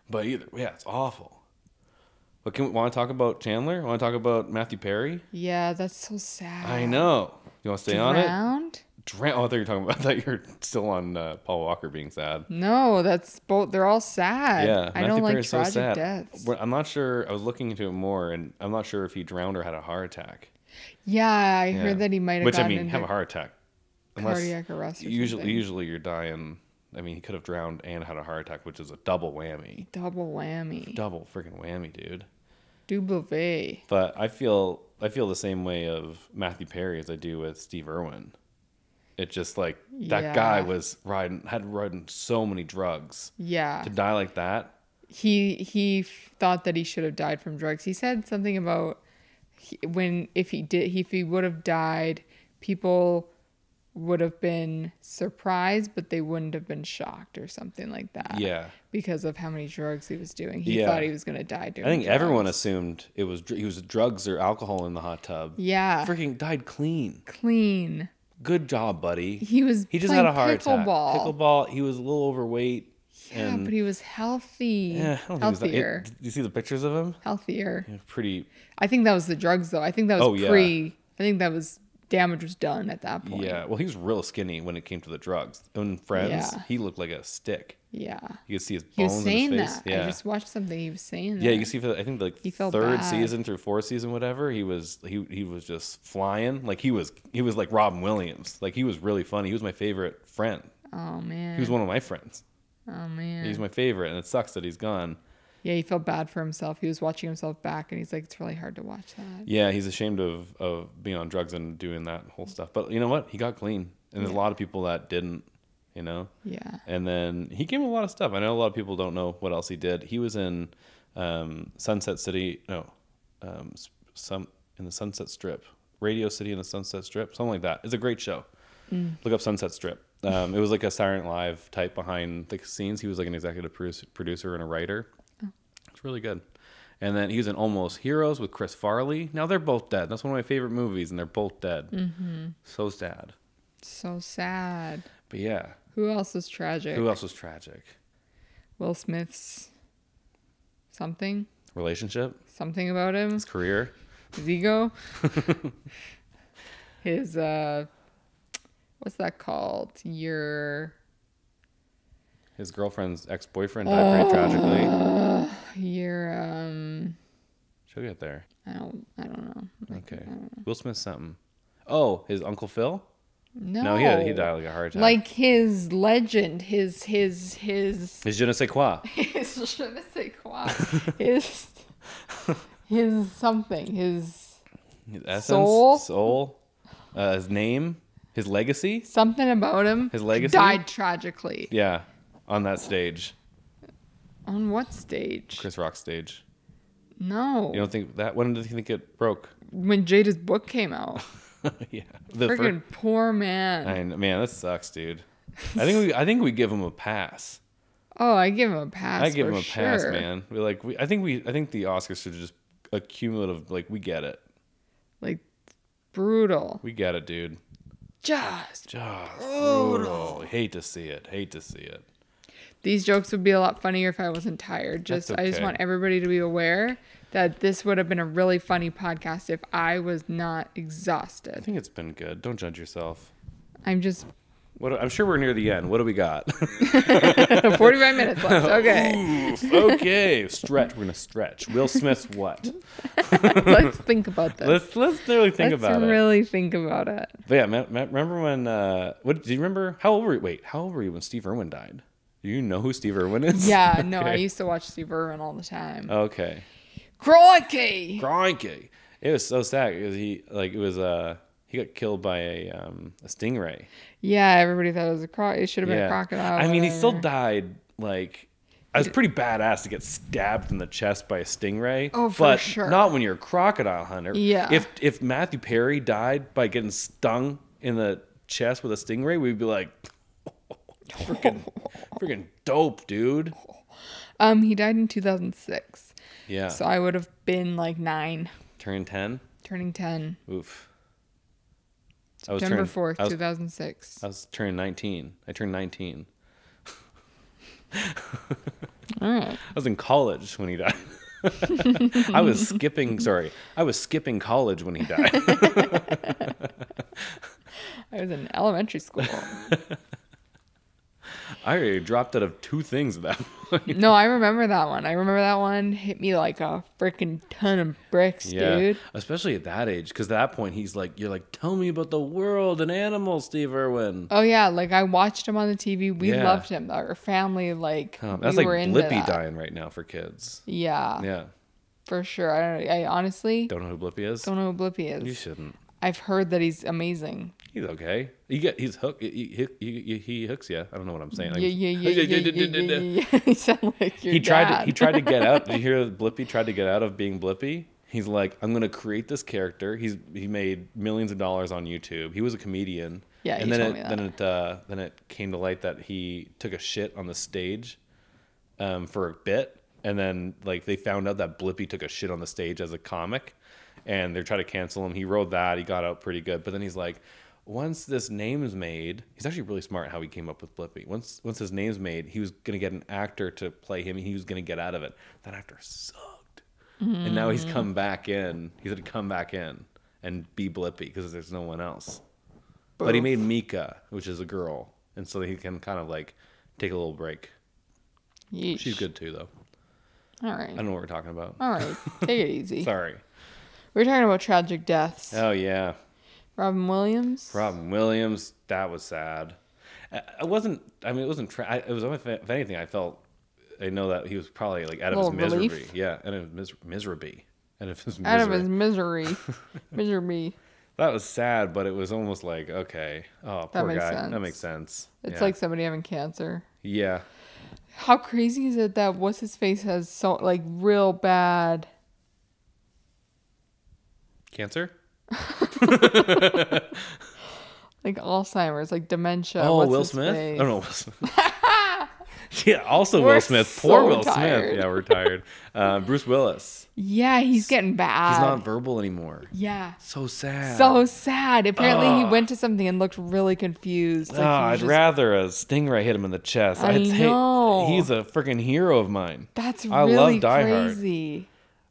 [SPEAKER 1] But either yeah, it's awful. But can we want to talk about Chandler? Want to talk about Matthew Perry?
[SPEAKER 2] Yeah, that's so sad.
[SPEAKER 1] I know. You want to stay on it?
[SPEAKER 2] Drowned?
[SPEAKER 1] Drown. Oh, I thought you were talking about. I thought you were still on uh, Paul Walker being sad.
[SPEAKER 2] No, that's both. They're all sad.
[SPEAKER 1] Yeah,
[SPEAKER 2] I
[SPEAKER 1] Matthew
[SPEAKER 2] don't like
[SPEAKER 1] Perry's so
[SPEAKER 2] tragic
[SPEAKER 1] sad.
[SPEAKER 2] deaths.
[SPEAKER 1] I'm not sure. I was looking into it more, and I'm not sure if he drowned or had a heart attack.
[SPEAKER 2] Yeah, I
[SPEAKER 1] Yeah.
[SPEAKER 2] heard that he might have
[SPEAKER 1] Which I mean, have a heart attack.
[SPEAKER 2] cardiac arrest.
[SPEAKER 1] Usually,
[SPEAKER 2] something.
[SPEAKER 1] usually you're dying. I mean, he could have drowned and had a heart attack, which is a double whammy.
[SPEAKER 2] double whammy.
[SPEAKER 1] Double freaking whammy, dude.
[SPEAKER 2] Double V.
[SPEAKER 1] But I feel I feel the same way of Matthew Perry as I do with Steve Irwin. It just like that guy was riding had ridden so many drugs
[SPEAKER 2] Yeah.
[SPEAKER 1] to die like that.
[SPEAKER 2] he he thought that he should have died from drugs. He said something about he, when if he did if he would have died, people would have been surprised, but they wouldn't have been shocked or something like that.
[SPEAKER 1] Yeah,
[SPEAKER 2] because of how many drugs he was doing. He
[SPEAKER 1] Yeah.
[SPEAKER 2] thought he was gonna die doing.
[SPEAKER 1] I think everyone assumed it was he was drugs or alcohol in the hot tub.
[SPEAKER 2] Yeah,
[SPEAKER 1] Freaking died clean.
[SPEAKER 2] clean.
[SPEAKER 1] Good job, buddy.
[SPEAKER 2] He was.
[SPEAKER 1] He just had a heart attack.
[SPEAKER 2] pickleball.
[SPEAKER 1] Pickleball. He was a little overweight.
[SPEAKER 2] Yeah,
[SPEAKER 1] and
[SPEAKER 2] but he was healthy.
[SPEAKER 1] yeah, I don't think he was
[SPEAKER 2] healthier.
[SPEAKER 1] it- did you see the pictures of him?
[SPEAKER 2] healthier.
[SPEAKER 1] He was pretty.
[SPEAKER 2] I think that was the drugs, though. I think that was
[SPEAKER 1] Oh, yeah.
[SPEAKER 2] pre. I think that was damage was done at that point.
[SPEAKER 1] Yeah. Well, he was real skinny when it came to the drugs. In Friends,
[SPEAKER 2] Yeah.
[SPEAKER 1] he looked like a stick.
[SPEAKER 2] Yeah.
[SPEAKER 1] You could see his
[SPEAKER 2] He was
[SPEAKER 1] bones
[SPEAKER 2] saying
[SPEAKER 1] in his face.
[SPEAKER 2] that.
[SPEAKER 1] Yeah.
[SPEAKER 2] I just watched something. He was saying that.
[SPEAKER 1] Yeah, you can see for the, I think like
[SPEAKER 2] He felt
[SPEAKER 1] third
[SPEAKER 2] bad.
[SPEAKER 1] season through fourth season, whatever. He was he he was just flying. Like he was he was like Robin Williams. Like he was really funny. He was my favorite friend.
[SPEAKER 2] Oh man.
[SPEAKER 1] He was one of my friends.
[SPEAKER 2] oh man.
[SPEAKER 1] He's my favorite, and it sucks that he's gone.
[SPEAKER 2] Yeah, he felt bad for himself. He was watching himself back, and he's like, it's really hard to watch that.
[SPEAKER 1] Yeah, he's ashamed of of being on drugs and doing that whole stuff. But you know what? He got clean, and there's a lot of people that didn't. You know.
[SPEAKER 2] Yeah.
[SPEAKER 1] And then he gave a lot of stuff. I know a lot of people don't know what else he did. He was in um, Sunset City, no, um, some in the Sunset Strip, Radio City in the Sunset Strip, something like that. It's a great show. Look up Sunset Strip. Um, it was like a Siren Live type behind the scenes. He was like an executive producer and a writer. Really good. And then he was in Almost Heroes with Chris Farley. Now they're both dead. That's one of my favorite movies, and they're both dead. Mm-hmm. So sad.
[SPEAKER 2] So sad.
[SPEAKER 1] But yeah,
[SPEAKER 2] Who else was tragic?
[SPEAKER 1] who else was tragic?
[SPEAKER 2] Will Smith's something,
[SPEAKER 1] Relationship,
[SPEAKER 2] something about him.
[SPEAKER 1] his career.
[SPEAKER 2] His ego. His uh, what's that called? Your
[SPEAKER 1] His girlfriend's ex boyfriend died pretty tragically.
[SPEAKER 2] your um.
[SPEAKER 1] She'll get there.
[SPEAKER 2] I don't. I don't know. Like,
[SPEAKER 1] Okay.
[SPEAKER 2] Don't know.
[SPEAKER 1] Will Smith something. Oh, his Uncle Phil?
[SPEAKER 2] No.
[SPEAKER 1] No, he, had, he died like a heart attack.
[SPEAKER 2] Like his legend, his his his
[SPEAKER 1] his je ne sais quoi.
[SPEAKER 2] his je ne sais quoi, his his something, his
[SPEAKER 1] His essence,
[SPEAKER 2] Soul?
[SPEAKER 1] soul, uh, his name, his legacy.
[SPEAKER 2] something about him.
[SPEAKER 1] His legacy?
[SPEAKER 2] died tragically.
[SPEAKER 1] Yeah, on that stage,
[SPEAKER 2] On what stage?
[SPEAKER 1] Chris Rock stage.
[SPEAKER 2] No.
[SPEAKER 1] You don't think that? When did you think it broke?
[SPEAKER 2] when Jada's book came out.
[SPEAKER 1] yeah, the fir-
[SPEAKER 2] Freaking poor man.
[SPEAKER 1] I know, man, that sucks, dude. I think we, I think we give him a pass.
[SPEAKER 2] oh, I give him a pass.
[SPEAKER 1] I give him a pass, man. We like, we, I think we, I think the Oscars should just accumulative, like, we get it,
[SPEAKER 2] Like brutal.
[SPEAKER 1] we get it, dude.
[SPEAKER 2] Just
[SPEAKER 1] Just brutal. Hate to see it. Hate to see it.
[SPEAKER 2] These jokes would be a lot funnier if I wasn't tired. Just
[SPEAKER 1] That's
[SPEAKER 2] I just want everybody to be aware that this would have been a really funny podcast if I was not exhausted.
[SPEAKER 1] I think it's been good. Don't judge yourself.
[SPEAKER 2] I'm just
[SPEAKER 1] What I'm sure we're near the end. What do we got?
[SPEAKER 2] 45 minutes left. Okay.
[SPEAKER 1] Oof, okay, stretch. We're gonna stretch. Will Smith's what?
[SPEAKER 2] Let's think about this.
[SPEAKER 1] Let's let's really think
[SPEAKER 2] Let's
[SPEAKER 1] about it.
[SPEAKER 2] really think about it.
[SPEAKER 1] But yeah, remember when? Uh, what do you remember? How old were you? Wait, how old were you when Steve Irwin died? Do you know who Steve Irwin is?
[SPEAKER 2] Yeah, no, I used to watch Steve Irwin all the time.
[SPEAKER 1] Okay.
[SPEAKER 2] Crikey!
[SPEAKER 1] Crikey. It was so sad because he like it was uh he got killed by a um a stingray.
[SPEAKER 2] Yeah, everybody thought it was a cro. It should have been a crocodile.
[SPEAKER 1] I mean, he still died like. I was pretty badass to get stabbed in the chest by a stingray.
[SPEAKER 2] Oh, for
[SPEAKER 1] but
[SPEAKER 2] sure.
[SPEAKER 1] not when you're a crocodile hunter.
[SPEAKER 2] Yeah.
[SPEAKER 1] If if Matthew Perry died by getting stung in the chest with a stingray, we'd be like, freaking, freaking dope, dude.
[SPEAKER 2] Um, he died in 2006,
[SPEAKER 1] Yeah.
[SPEAKER 2] so I would have been like nine,
[SPEAKER 1] Turn ten.
[SPEAKER 2] turning 10.
[SPEAKER 1] Oof. I was
[SPEAKER 2] September
[SPEAKER 1] turning-
[SPEAKER 2] 4th,
[SPEAKER 1] I was,
[SPEAKER 2] 2006.
[SPEAKER 1] I was turning 19. I turned 19.
[SPEAKER 2] All right.
[SPEAKER 1] I was in college when he died. I was skipping, sorry, I was skipping college when he died.
[SPEAKER 2] I was in elementary school.
[SPEAKER 1] I already dropped out of two things at that point.
[SPEAKER 2] no, I remember that one. I remember that one hit me like a freaking ton of bricks, dude.
[SPEAKER 1] Especially at that age, because at that point he's like, you're like, tell me about the world and animals, Steve Irwin.
[SPEAKER 2] Oh yeah, like I watched him on the TV. We
[SPEAKER 1] Yeah.
[SPEAKER 2] loved him. Our family, like
[SPEAKER 1] Um, that's
[SPEAKER 2] we
[SPEAKER 1] like Blippi
[SPEAKER 2] that.
[SPEAKER 1] dying right now for kids.
[SPEAKER 2] Yeah,
[SPEAKER 1] Yeah.
[SPEAKER 2] for sure. I don't. I honestly
[SPEAKER 1] Don't know who Blippi is?
[SPEAKER 2] don't know who
[SPEAKER 1] Blippi
[SPEAKER 2] is.
[SPEAKER 1] You shouldn't.
[SPEAKER 2] I've heard that he's amazing.
[SPEAKER 1] He's okay. You get he's hook. He, he, he, he hooks you. I don't know what I'm saying. Like,
[SPEAKER 2] Yeah, yeah, yeah, yeah, yeah, yeah, yeah, yeah. You sound like your
[SPEAKER 1] he tried to he tried to get out. Did you hear Blippi tried to get out of being Blippi? He's like, I'm gonna create this character. He's he made millions of dollars on YouTube. He was a comedian.
[SPEAKER 2] Yeah,
[SPEAKER 1] and
[SPEAKER 2] he
[SPEAKER 1] then it then it uh, then it came to light that he took a shit on the stage, um, for a bit, and then like they found out that Blippi took a shit on the stage as a comic, and they're trying to cancel him. He wrote that. He got out pretty good, but then he's like. Once this name is made, he's actually really smart how he came up with Blippi. Once once his name's made, he was gonna get an actor to play him. He was gonna get out of it. That actor sucked, and now he's come back in. He's gonna come back in and be Blippi because there's no one else. But he made Meekah, which is a girl, and so he can kind of like take a little break.
[SPEAKER 2] Yeesh.
[SPEAKER 1] She's good too, though.
[SPEAKER 2] All right.
[SPEAKER 1] I don't know what we're talking about.
[SPEAKER 2] All right. Take it easy.
[SPEAKER 1] Sorry.
[SPEAKER 2] We're talking about tragic deaths.
[SPEAKER 1] Oh yeah,
[SPEAKER 2] Robin Williams.
[SPEAKER 1] Robin Williams. That was sad. I wasn't. I mean, it wasn't. Tra- I, it was. If anything, I felt. I know that he was probably like out of his
[SPEAKER 2] Little relief?
[SPEAKER 1] misery. Yeah, out of his mis- misery. Out of his misery.
[SPEAKER 2] Out of his misery. misery.
[SPEAKER 1] That was sad, but it was almost like okay. Oh, poor
[SPEAKER 2] makes
[SPEAKER 1] guy. That
[SPEAKER 2] sense.
[SPEAKER 1] makes sense.
[SPEAKER 2] It's
[SPEAKER 1] Yeah.
[SPEAKER 2] like somebody having cancer.
[SPEAKER 1] yeah.
[SPEAKER 2] How crazy is it that what's his face has so like real bad
[SPEAKER 1] Cancer.
[SPEAKER 2] like Alzheimer's, like dementia.
[SPEAKER 1] Oh,
[SPEAKER 2] what's
[SPEAKER 1] Will Smith.
[SPEAKER 2] face?
[SPEAKER 1] I don't know. Will Smith. yeah, also
[SPEAKER 2] We're
[SPEAKER 1] Will Smith. Poor Will
[SPEAKER 2] tired.
[SPEAKER 1] Smith. Yeah, we're tired. Uh, Bruce Willis.
[SPEAKER 2] Yeah, he's getting bad.
[SPEAKER 1] He's not verbal anymore.
[SPEAKER 2] yeah.
[SPEAKER 1] So sad.
[SPEAKER 2] So sad. Apparently, he went to something and looked really confused. Like
[SPEAKER 1] oh, I'd
[SPEAKER 2] just-
[SPEAKER 1] rather a stingray hit him in the chest.
[SPEAKER 2] I
[SPEAKER 1] I'd say
[SPEAKER 2] know.
[SPEAKER 1] he's a freaking hero of mine.
[SPEAKER 2] That's
[SPEAKER 1] I
[SPEAKER 2] really
[SPEAKER 1] love Die Hard.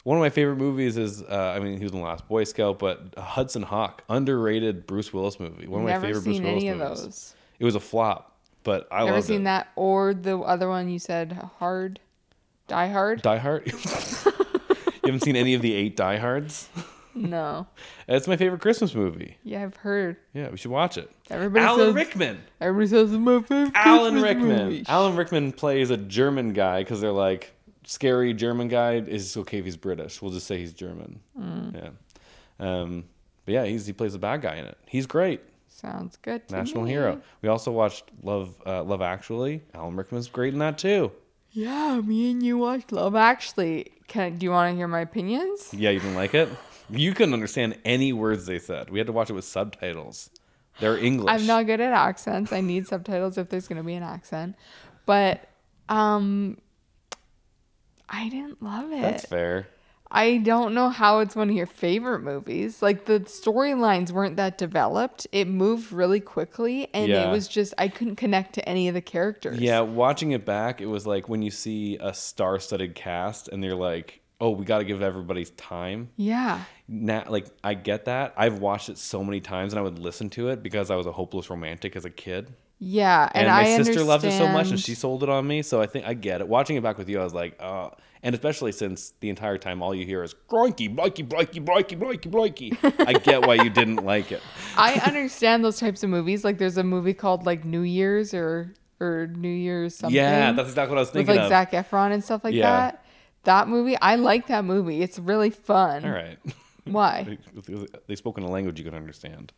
[SPEAKER 1] One of my favorite movies is, uh, I mean, he was in the Last Boy Scout, but Hudson Hawk, underrated Bruce Willis movie. One of
[SPEAKER 2] Never
[SPEAKER 1] my favorite Bruce
[SPEAKER 2] seen
[SPEAKER 1] Willis
[SPEAKER 2] any
[SPEAKER 1] movies.
[SPEAKER 2] those.
[SPEAKER 1] It was a flop, but I
[SPEAKER 2] Never
[SPEAKER 1] loved
[SPEAKER 2] seen
[SPEAKER 1] it.
[SPEAKER 2] that or the other one you said, Hard, Die Hard.
[SPEAKER 1] Die Hard. you haven't seen any of the eight Die Hards?
[SPEAKER 2] no.
[SPEAKER 1] It's my favorite Christmas movie.
[SPEAKER 2] Yeah, I've heard.
[SPEAKER 1] Yeah, we should watch it.
[SPEAKER 2] Everybody
[SPEAKER 1] Alan
[SPEAKER 2] says.
[SPEAKER 1] Rickman.
[SPEAKER 2] Everybody says it's my favorite.
[SPEAKER 1] Alan
[SPEAKER 2] Christmas
[SPEAKER 1] Rickman.
[SPEAKER 2] movie.
[SPEAKER 1] Alan Rickman plays a German guy because they're like scary German guy. Is okay if he's British. We'll just say he's German.
[SPEAKER 2] Mm.
[SPEAKER 1] Yeah. Um, but yeah, he's he plays a bad guy in it. He's great.
[SPEAKER 2] Sounds good. To
[SPEAKER 1] National
[SPEAKER 2] me.
[SPEAKER 1] hero. We also watched Love uh, Love Actually. Alan Rickman's great in that too.
[SPEAKER 2] Yeah, me and you watched Love Actually. Can do you want to hear my opinions?
[SPEAKER 1] Yeah, you didn't like it? You couldn't understand any words they said. We had to watch it with subtitles. They're English.
[SPEAKER 2] I'm not good at accents. I need subtitles if there's gonna be an accent. But um I didn't love it.
[SPEAKER 1] That's fair.
[SPEAKER 2] I don't know how it's one of your favorite movies. Like the storylines weren't that developed. It moved really quickly and
[SPEAKER 1] Yeah.
[SPEAKER 2] it was just I couldn't connect to any of the characters.
[SPEAKER 1] Yeah, watching it back, it was like when you see a star-studded cast and they're like, "Oh, we got to give everybody time."
[SPEAKER 2] Yeah.
[SPEAKER 1] Now, like I get that. I've watched it so many times, and I would listen to it because I was a hopeless romantic as a kid,
[SPEAKER 2] Yeah. And,
[SPEAKER 1] and, my
[SPEAKER 2] I
[SPEAKER 1] sister loved it so much, and she sold it on me. So I think I get it. Watching it back with you, I was like, "Oh." And especially since the entire time all you hear is "Broinky, broinky, broinky, broinky, broinky, broinky," I get why you didn't like it.
[SPEAKER 2] I understand those types of movies. Like there's a movie called like New Year's or or New Year's something.
[SPEAKER 1] Yeah, that's exactly what I was
[SPEAKER 2] with
[SPEAKER 1] thinking
[SPEAKER 2] like
[SPEAKER 1] of.
[SPEAKER 2] Zac Efron and stuff like
[SPEAKER 1] Yeah.
[SPEAKER 2] that. That movie, I like that movie. It's really fun.
[SPEAKER 1] All right.
[SPEAKER 2] Why?
[SPEAKER 1] they spoke in a language you could understand.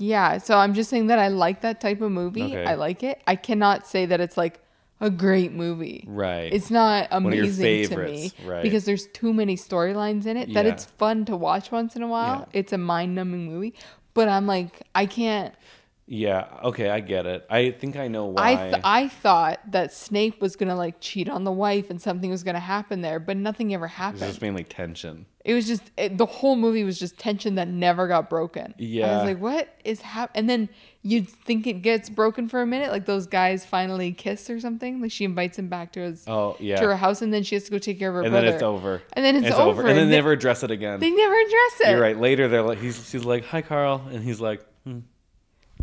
[SPEAKER 2] Yeah, so I'm just saying that I like that type of movie.
[SPEAKER 1] Okay.
[SPEAKER 2] I like it. I cannot say that it's like a great movie.
[SPEAKER 1] Right.
[SPEAKER 2] It's not amazing to me
[SPEAKER 1] right.
[SPEAKER 2] because there's too many storylines in it that it's fun to watch once in a while.
[SPEAKER 1] Yeah.
[SPEAKER 2] It's a mind-numbing movie, but I'm like I can't
[SPEAKER 1] Yeah. Okay, I get it. I think I know why.
[SPEAKER 2] I th- I thought that Snape was gonna like cheat on the wife and something was gonna happen there, but nothing ever happened.
[SPEAKER 1] it was just mainly tension.
[SPEAKER 2] It was just it, the whole movie was just tension that never got broken.
[SPEAKER 1] Yeah.
[SPEAKER 2] I was like, what is happening? And then you'd think it gets broken for a minute, like those guys finally kiss or something. Like she invites him back to his
[SPEAKER 1] Oh yeah.
[SPEAKER 2] to her house, and then she has to go take care of her brother.
[SPEAKER 1] and
[SPEAKER 2] brother.
[SPEAKER 1] then it's over.
[SPEAKER 2] And then it's over,
[SPEAKER 1] And then
[SPEAKER 2] and
[SPEAKER 1] they
[SPEAKER 2] they-
[SPEAKER 1] never address it again.
[SPEAKER 2] They never address it.
[SPEAKER 1] You're right. Later, they're like, he's she's like, "Hi, Carl," and he's like, hmm.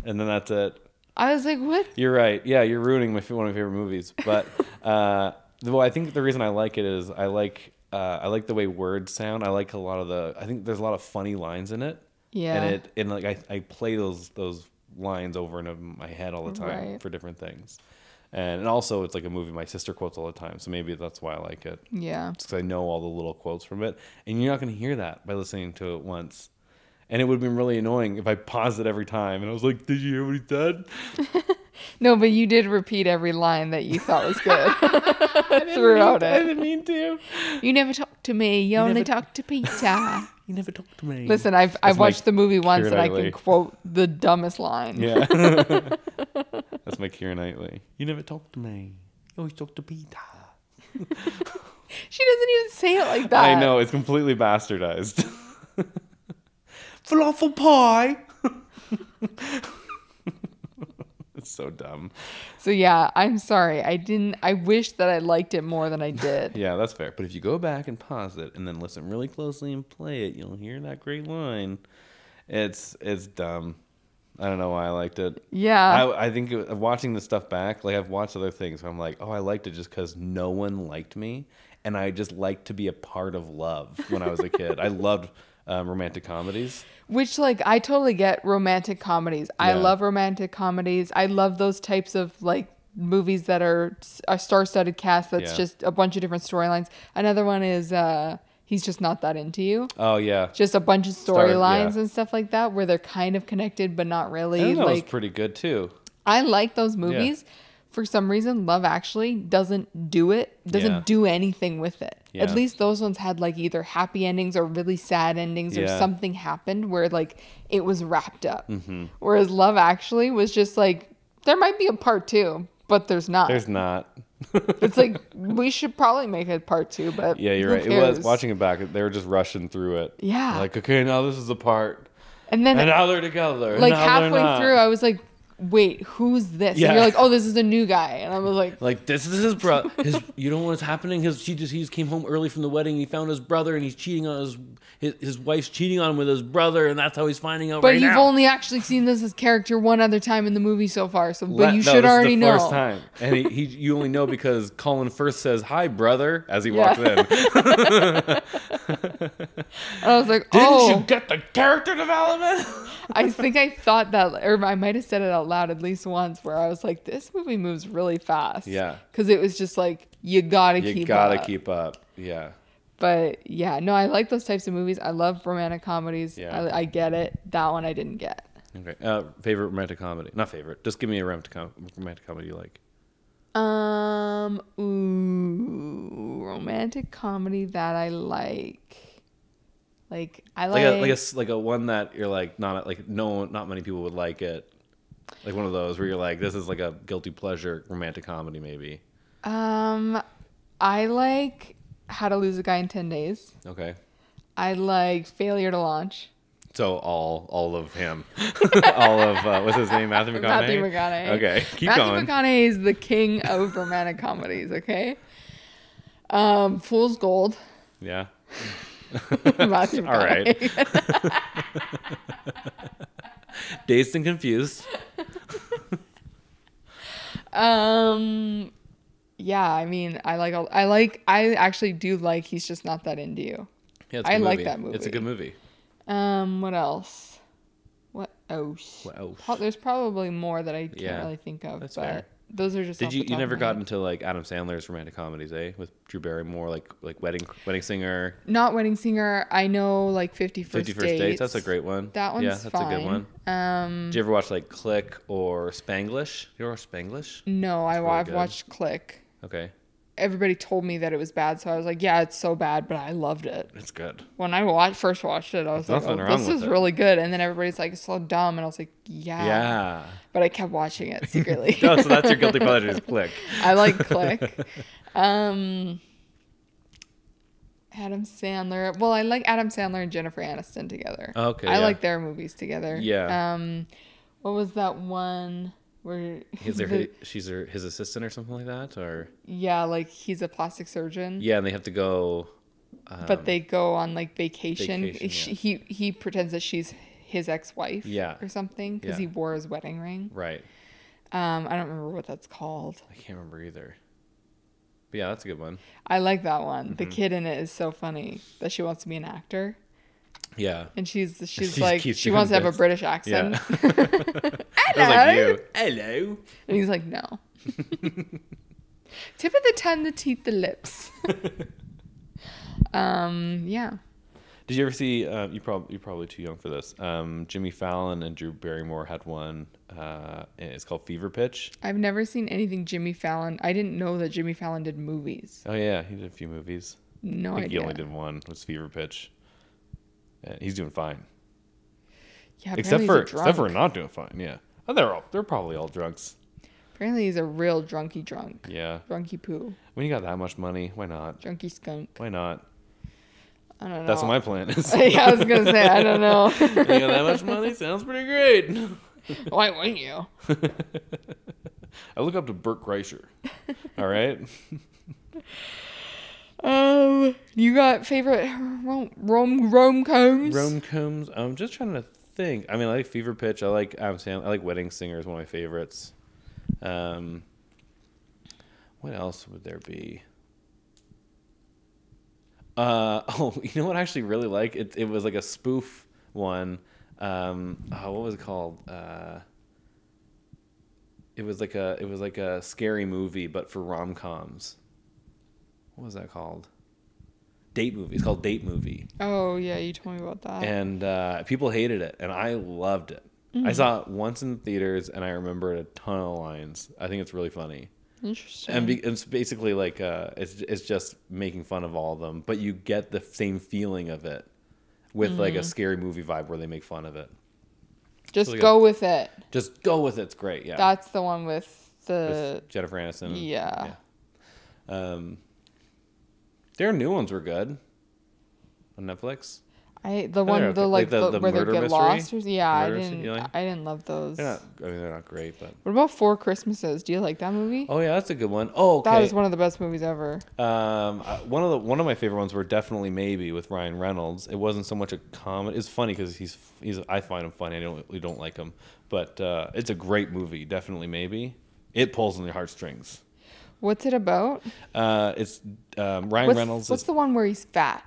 [SPEAKER 1] And then that's it.
[SPEAKER 2] I was like, what?
[SPEAKER 1] You're right. Yeah, you're ruining my one of my favorite movies. But uh, well, I think the reason I like it is I like uh, I like the way words sound. I like a lot of the. I think there's a lot of funny lines in it.
[SPEAKER 2] Yeah.
[SPEAKER 1] And it and like I, I play those those lines over in my head all the time
[SPEAKER 2] Right.
[SPEAKER 1] for different things. And, and also it's like a movie my sister quotes all the time, so maybe that's why I like it.
[SPEAKER 2] Yeah.
[SPEAKER 1] because I know all the little quotes from it, and you're not going to hear that by listening to it once. And it would have been really annoying if I paused it every time and I was like, "Did you hear what he said?"
[SPEAKER 2] No, but you did repeat every line that you thought was good throughout
[SPEAKER 1] I
[SPEAKER 2] it.
[SPEAKER 1] didn't mean to.
[SPEAKER 2] You never talk to me. You, only
[SPEAKER 1] never-
[SPEAKER 2] talk to Peter.
[SPEAKER 1] You never talked to me.
[SPEAKER 2] Listen, I've I've watched the movie once
[SPEAKER 1] Keira
[SPEAKER 2] and I can quote the dumbest line.
[SPEAKER 1] Yeah. That's my Keira Knightley. You never talk to me. You always talk to Peter.
[SPEAKER 2] She doesn't even say it like that.
[SPEAKER 1] I know it's completely bastardized. Falafel pie. it's so dumb.
[SPEAKER 2] So yeah, I'm sorry. I didn't. I wish that I liked it more than I did.
[SPEAKER 1] Yeah, that's fair. But if you go back and pause it and then listen really closely and play it, you'll hear that great line. It's it's dumb. I don't know why I liked it.
[SPEAKER 2] Yeah.
[SPEAKER 1] I, I think it, watching the stuff back, like I've watched other things, where I'm like, oh, I liked it just because no one liked me, and I just liked to be a part of love when I was a kid. I loved um, romantic comedies.
[SPEAKER 2] Which like I totally get romantic comedies. I love romantic comedies. I love those types of like movies that are a star-studded cast that's
[SPEAKER 1] Yeah.
[SPEAKER 2] just a bunch of different storylines. Another one is uh he's just not that into you.
[SPEAKER 1] Oh yeah,
[SPEAKER 2] Just a bunch of storylines
[SPEAKER 1] yeah.
[SPEAKER 2] and stuff like that where they're kind of connected but not
[SPEAKER 1] I
[SPEAKER 2] really.
[SPEAKER 1] think that was pretty good too.
[SPEAKER 2] I like those movies. For some reason, Love Actually doesn't do it. Doesn't
[SPEAKER 1] Yeah.
[SPEAKER 2] do anything with it.
[SPEAKER 1] Yeah.
[SPEAKER 2] At least those ones had like either happy endings or really sad endings or something happened where like it was wrapped up.
[SPEAKER 1] Mm-hmm.
[SPEAKER 2] Whereas Love Actually was just like there might be a part two, but there's not.
[SPEAKER 1] There's not.
[SPEAKER 2] it's like we should probably make a part two, but
[SPEAKER 1] Yeah, you're right. It was watching it back. They were just rushing through it.
[SPEAKER 2] Yeah.
[SPEAKER 1] Like, okay, now this is the part,
[SPEAKER 2] and then
[SPEAKER 1] and now they're together.
[SPEAKER 2] like halfway through, I was like, "Wait, who's this?"
[SPEAKER 1] Yeah.
[SPEAKER 2] And you're like, "Oh, this is a new guy," and I was like,
[SPEAKER 1] Like this is his brother. His, you know what's happening? His she just he just came home early from the wedding. He found his brother, and he's cheating on his his, his wife's cheating on him with his brother, and that's how he's finding out
[SPEAKER 2] But
[SPEAKER 1] right
[SPEAKER 2] you've
[SPEAKER 1] now.
[SPEAKER 2] only actually seen this as character one other time in the movie so far. So, but
[SPEAKER 1] Le-
[SPEAKER 2] you
[SPEAKER 1] no,
[SPEAKER 2] should
[SPEAKER 1] this
[SPEAKER 2] already know.
[SPEAKER 1] First time, and he, he you only know because Colin Firth says hi, brother, as he
[SPEAKER 2] Yeah.
[SPEAKER 1] walks in.
[SPEAKER 2] And I was like,
[SPEAKER 1] Didn't
[SPEAKER 2] oh,
[SPEAKER 1] you get the character development?
[SPEAKER 2] I think I thought that, or I might have said it out loud at least once, where I was like, this movie moves really fast.
[SPEAKER 1] Yeah.
[SPEAKER 2] Because it was just like you gotta keep.
[SPEAKER 1] you
[SPEAKER 2] keep
[SPEAKER 1] gotta
[SPEAKER 2] up.
[SPEAKER 1] keep up. Yeah.
[SPEAKER 2] But yeah, no, I like those types of movies. I love romantic comedies.
[SPEAKER 1] Yeah.
[SPEAKER 2] I, I get it. That one I didn't get.
[SPEAKER 1] Okay. Uh, favorite romantic comedy? Not favorite. Just give me a romantic com- romantic comedy you like.
[SPEAKER 2] Um, ooh, romantic comedy that I like. Like I
[SPEAKER 1] Like
[SPEAKER 2] like,
[SPEAKER 1] a like a like a one that you're like not like no not many people would like it. Like one of those where you're like this is like a guilty pleasure romantic comedy maybe.
[SPEAKER 2] Um, I like How to Lose a Guy in 10 Days.
[SPEAKER 1] Okay.
[SPEAKER 2] I like Failure to Launch.
[SPEAKER 1] So all all of him, all of uh, what's his name, Matthew McConaughey.
[SPEAKER 2] Matthew McConaughey.
[SPEAKER 1] Okay, keep
[SPEAKER 2] Matthew
[SPEAKER 1] going.
[SPEAKER 2] McConaughey is the king of romantic comedies, okay? Um, Fool's Gold.
[SPEAKER 1] yeah.
[SPEAKER 2] Matthew
[SPEAKER 1] All right. Dazed and confused.
[SPEAKER 2] um, yeah, I mean, I like, all, I like, I actually do like He's Just Not That Into You.
[SPEAKER 1] Yeah, it's a
[SPEAKER 2] I
[SPEAKER 1] good
[SPEAKER 2] like
[SPEAKER 1] movie.
[SPEAKER 2] that
[SPEAKER 1] It's a good movie.
[SPEAKER 2] Um, what else? What else?
[SPEAKER 1] What else?
[SPEAKER 2] Pro- There's probably more that I can't
[SPEAKER 1] Yeah,
[SPEAKER 2] really think of,
[SPEAKER 1] that's
[SPEAKER 2] but
[SPEAKER 1] fair.
[SPEAKER 2] those are just.
[SPEAKER 1] Did
[SPEAKER 2] off
[SPEAKER 1] you
[SPEAKER 2] the
[SPEAKER 1] you
[SPEAKER 2] top
[SPEAKER 1] never
[SPEAKER 2] of my
[SPEAKER 1] got
[SPEAKER 2] head.
[SPEAKER 1] into like Adam Sandler's romantic comedies, eh? With Drew Barrymore, like like wedding wedding singer,
[SPEAKER 2] Not Wedding Singer. I know like Fifty First
[SPEAKER 1] Fifty First Dates. That's a great one.
[SPEAKER 2] That one's
[SPEAKER 1] yeah, that's
[SPEAKER 2] fine.
[SPEAKER 1] a good one.
[SPEAKER 2] Um,
[SPEAKER 1] Did you ever watch like Click or Spanglish? You ever watch Spanglish?
[SPEAKER 2] no, I
[SPEAKER 1] really
[SPEAKER 2] I've
[SPEAKER 1] good.
[SPEAKER 2] watched Click.
[SPEAKER 1] Okay,
[SPEAKER 2] Everybody told me that it was bad, so I was like, yeah, it's so bad, but I loved it.
[SPEAKER 1] it's good.
[SPEAKER 2] When I watched, first watched it, I was
[SPEAKER 1] There's
[SPEAKER 2] like, oh, this is
[SPEAKER 1] it.
[SPEAKER 2] really good. And then everybody's like, it's so dumb, and I was like, yeah.
[SPEAKER 1] Yeah.
[SPEAKER 2] But I kept watching it secretly.
[SPEAKER 1] oh, so that's your guilty pleasure is Click.
[SPEAKER 2] I like Click. Um, Adam Sandler. Well, I like Adam Sandler and Jennifer Aniston together.
[SPEAKER 1] Okay,
[SPEAKER 2] I
[SPEAKER 1] yeah.
[SPEAKER 2] like their movies together.
[SPEAKER 1] Yeah.
[SPEAKER 2] Um, what was that one where?
[SPEAKER 1] Is there
[SPEAKER 2] the-
[SPEAKER 1] she's her, his assistant or something like that, or
[SPEAKER 2] yeah, like he's a plastic surgeon.
[SPEAKER 1] yeah, and they have to go. Um,
[SPEAKER 2] But they go on like vacation.
[SPEAKER 1] Vacation,
[SPEAKER 2] She-
[SPEAKER 1] yeah.
[SPEAKER 2] He he pretends that she's his ex-wife.
[SPEAKER 1] Yeah.
[SPEAKER 2] Or something because
[SPEAKER 1] Yeah.
[SPEAKER 2] he wore his wedding ring.
[SPEAKER 1] right.
[SPEAKER 2] Um, I don't remember what that's called.
[SPEAKER 1] I can't remember either. But yeah, that's a good one.
[SPEAKER 2] I like that one. The
[SPEAKER 1] Mm-hmm.
[SPEAKER 2] kid in it is so funny that she wants to be an actor.
[SPEAKER 1] Yeah.
[SPEAKER 2] And she's she's
[SPEAKER 1] She
[SPEAKER 2] like she wants to have a. British accent.
[SPEAKER 1] I was like. Hello.
[SPEAKER 2] And he's like, no. Tip of the tongue, the teeth, the lips. um, yeah.
[SPEAKER 1] Did you ever see? Uh, you probably you're probably too young for this. Um, Jimmy Fallon and Drew Barrymore had one. Uh, it's called Fever Pitch.
[SPEAKER 2] I've never seen anything Jimmy Fallon. I didn't know that Jimmy Fallon did movies.
[SPEAKER 1] Oh yeah, he did a few movies.
[SPEAKER 2] No
[SPEAKER 1] I think
[SPEAKER 2] idea.
[SPEAKER 1] he only did one. It was Fever Pitch. Yeah, he's doing fine.
[SPEAKER 2] Yeah,
[SPEAKER 1] Except for except for not doing fine. Yeah. Oh, they're all they're probably all drunks.
[SPEAKER 2] Apparently he's a real drunky drunk.
[SPEAKER 1] Yeah.
[SPEAKER 2] Drunky poo.
[SPEAKER 1] When you got that much money, why not?
[SPEAKER 2] Drunky skunk.
[SPEAKER 1] Why not?
[SPEAKER 2] I don't know.
[SPEAKER 1] That's what my plan is.
[SPEAKER 2] yeah, I was gonna say, I don't know.
[SPEAKER 1] you got that much money? Sounds pretty great.
[SPEAKER 2] Why wouldn't you?
[SPEAKER 1] I look up to Bert Kreischer. All right.
[SPEAKER 2] Um, you got favorite rom rom rom coms?
[SPEAKER 1] Rom coms. I'm just trying to think. I mean, I like Fever Pitch. I like Adam Sandler. I like Wedding Singer is one of my favorites. Um, what else would there be? Uh, oh, you know what I actually really like? It it was like a spoof one. Um, oh, what was it called? Uh, it was like a it was like a scary movie, but for rom coms. What was that called? Date movie. It's called Date Movie
[SPEAKER 2] Oh yeah, you told me about that.
[SPEAKER 1] and uh, people hated it, and I loved it. I saw it once in the theaters, and I remember a ton of lines. I think it's really funny,
[SPEAKER 2] Interesting.
[SPEAKER 1] and be, it's basically like uh, it's it's just making fun of all of them, but you get the same feeling of it with like a scary movie vibe where they make fun of it.
[SPEAKER 2] Just
[SPEAKER 1] really
[SPEAKER 2] go with it.
[SPEAKER 1] Just go with it; it's great. Yeah,
[SPEAKER 2] That's the one with the
[SPEAKER 1] with Jennifer Aniston.
[SPEAKER 2] yeah.
[SPEAKER 1] Um, their new ones were good on Netflix.
[SPEAKER 2] I the one
[SPEAKER 1] okay.
[SPEAKER 2] the
[SPEAKER 1] Like
[SPEAKER 2] like,
[SPEAKER 1] the-
[SPEAKER 2] the,
[SPEAKER 1] the
[SPEAKER 2] where they get
[SPEAKER 1] mystery?
[SPEAKER 2] lost. Or, yeah, I didn't.
[SPEAKER 1] you like?
[SPEAKER 2] I didn't love those.
[SPEAKER 1] They're not. I mean, they're not great, but
[SPEAKER 2] What about Four Christmases? Do you like that movie?
[SPEAKER 1] oh yeah, that's a good one. Oh, okay.
[SPEAKER 2] That is one of the best movies ever.
[SPEAKER 1] Um, one of the one of my favorite ones were definitely maybe with Ryan Reynolds. It wasn't so much a comedy. It's funny because he's he's I find him funny. I don't really don't like him, but uh, it's a great movie. Definitely maybe. It pulls on your heartstrings.
[SPEAKER 2] What's it about?
[SPEAKER 1] Uh, it's um, Ryan
[SPEAKER 2] What's,
[SPEAKER 1] Reynolds.
[SPEAKER 2] what's
[SPEAKER 1] is,
[SPEAKER 2] the one where he's fat?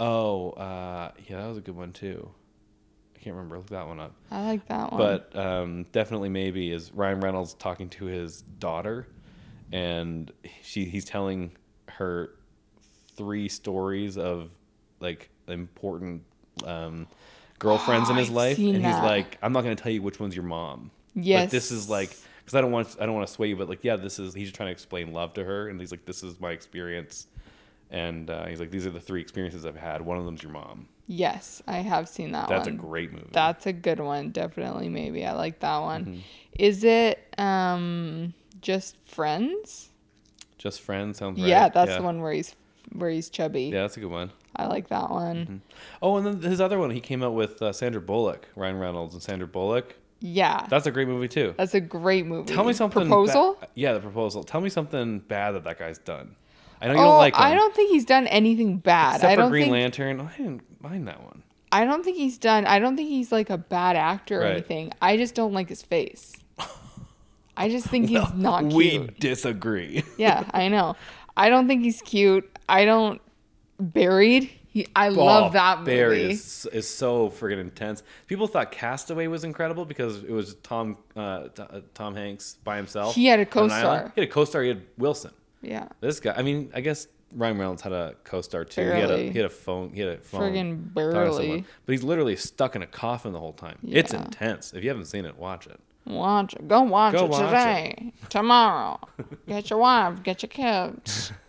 [SPEAKER 1] oh, uh, yeah, that was a good one too. I can't remember. Look that one up.
[SPEAKER 2] I like that one.
[SPEAKER 1] But um, definitely maybe is Ryan Reynolds talking to his daughter, and she he's telling her three stories of like important um, girlfriends in
[SPEAKER 2] Oh,
[SPEAKER 1] his
[SPEAKER 2] I've
[SPEAKER 1] life, and he's like, I'm not going to tell you which one's your mom.
[SPEAKER 2] yes,
[SPEAKER 1] But this is like because I don't want I don't want to sway you, but like yeah, this is he's just trying to explain love to her, and he's like, this is my experience, and uh, he's like, these are the three experiences I've had. One of them's your mom.
[SPEAKER 2] yes, I have seen that
[SPEAKER 1] That's
[SPEAKER 2] one.
[SPEAKER 1] a great movie.
[SPEAKER 2] That's a good one. Definitely, maybe I like that one.
[SPEAKER 1] Mm-hmm.
[SPEAKER 2] Is it um just friends?
[SPEAKER 1] just friends sounds right.
[SPEAKER 2] Yeah, that's the one where he's where he's chubby.
[SPEAKER 1] Yeah, that's a good one.
[SPEAKER 2] I like that one.
[SPEAKER 1] Mm-hmm. Oh, and then his other one, he came out with uh, Sandra Bullock, Ryan Reynolds, and Sandra Bullock.
[SPEAKER 2] Yeah,
[SPEAKER 1] That's a great movie too.
[SPEAKER 2] that's a great movie.
[SPEAKER 1] Tell me something. ba-
[SPEAKER 2] Proposal.
[SPEAKER 1] yeah, the proposal. Tell me something bad that that guy's done. I know you
[SPEAKER 2] oh,
[SPEAKER 1] don't like him.
[SPEAKER 2] I don't think he's done anything bad.
[SPEAKER 1] Except
[SPEAKER 2] I
[SPEAKER 1] for
[SPEAKER 2] don't
[SPEAKER 1] Green
[SPEAKER 2] think
[SPEAKER 1] Lantern, I didn't mind that one.
[SPEAKER 2] I don't think he's done. I don't think he's like a bad actor or
[SPEAKER 1] Right.
[SPEAKER 2] anything. I just don't like his face. I just think he's not cute.
[SPEAKER 1] We disagree.
[SPEAKER 2] Yeah, I know. I don't think he's cute. I don't. Buried. I love
[SPEAKER 1] Oh,
[SPEAKER 2] that movie.
[SPEAKER 1] Buried is, is so friggin' intense. People thought Castaway was incredible because it was Tom uh, uh, Tom Hanks by himself.
[SPEAKER 2] He had a
[SPEAKER 1] on an island.
[SPEAKER 2] co-star.
[SPEAKER 1] He had a co-star. He had Wilson.
[SPEAKER 2] Yeah.
[SPEAKER 1] This guy. I mean, I guess Ryan Reynolds had a co-star too. He had a he had a phone. He had a phone.
[SPEAKER 2] Friggin' barely.
[SPEAKER 1] But he's literally stuck in a coffin the whole time. It's intense. If you haven't seen it, watch it.
[SPEAKER 2] Watch it. Go watch
[SPEAKER 1] Go
[SPEAKER 2] it
[SPEAKER 1] watch it.
[SPEAKER 2] today. Tomorrow. Get your wife. Get your kids.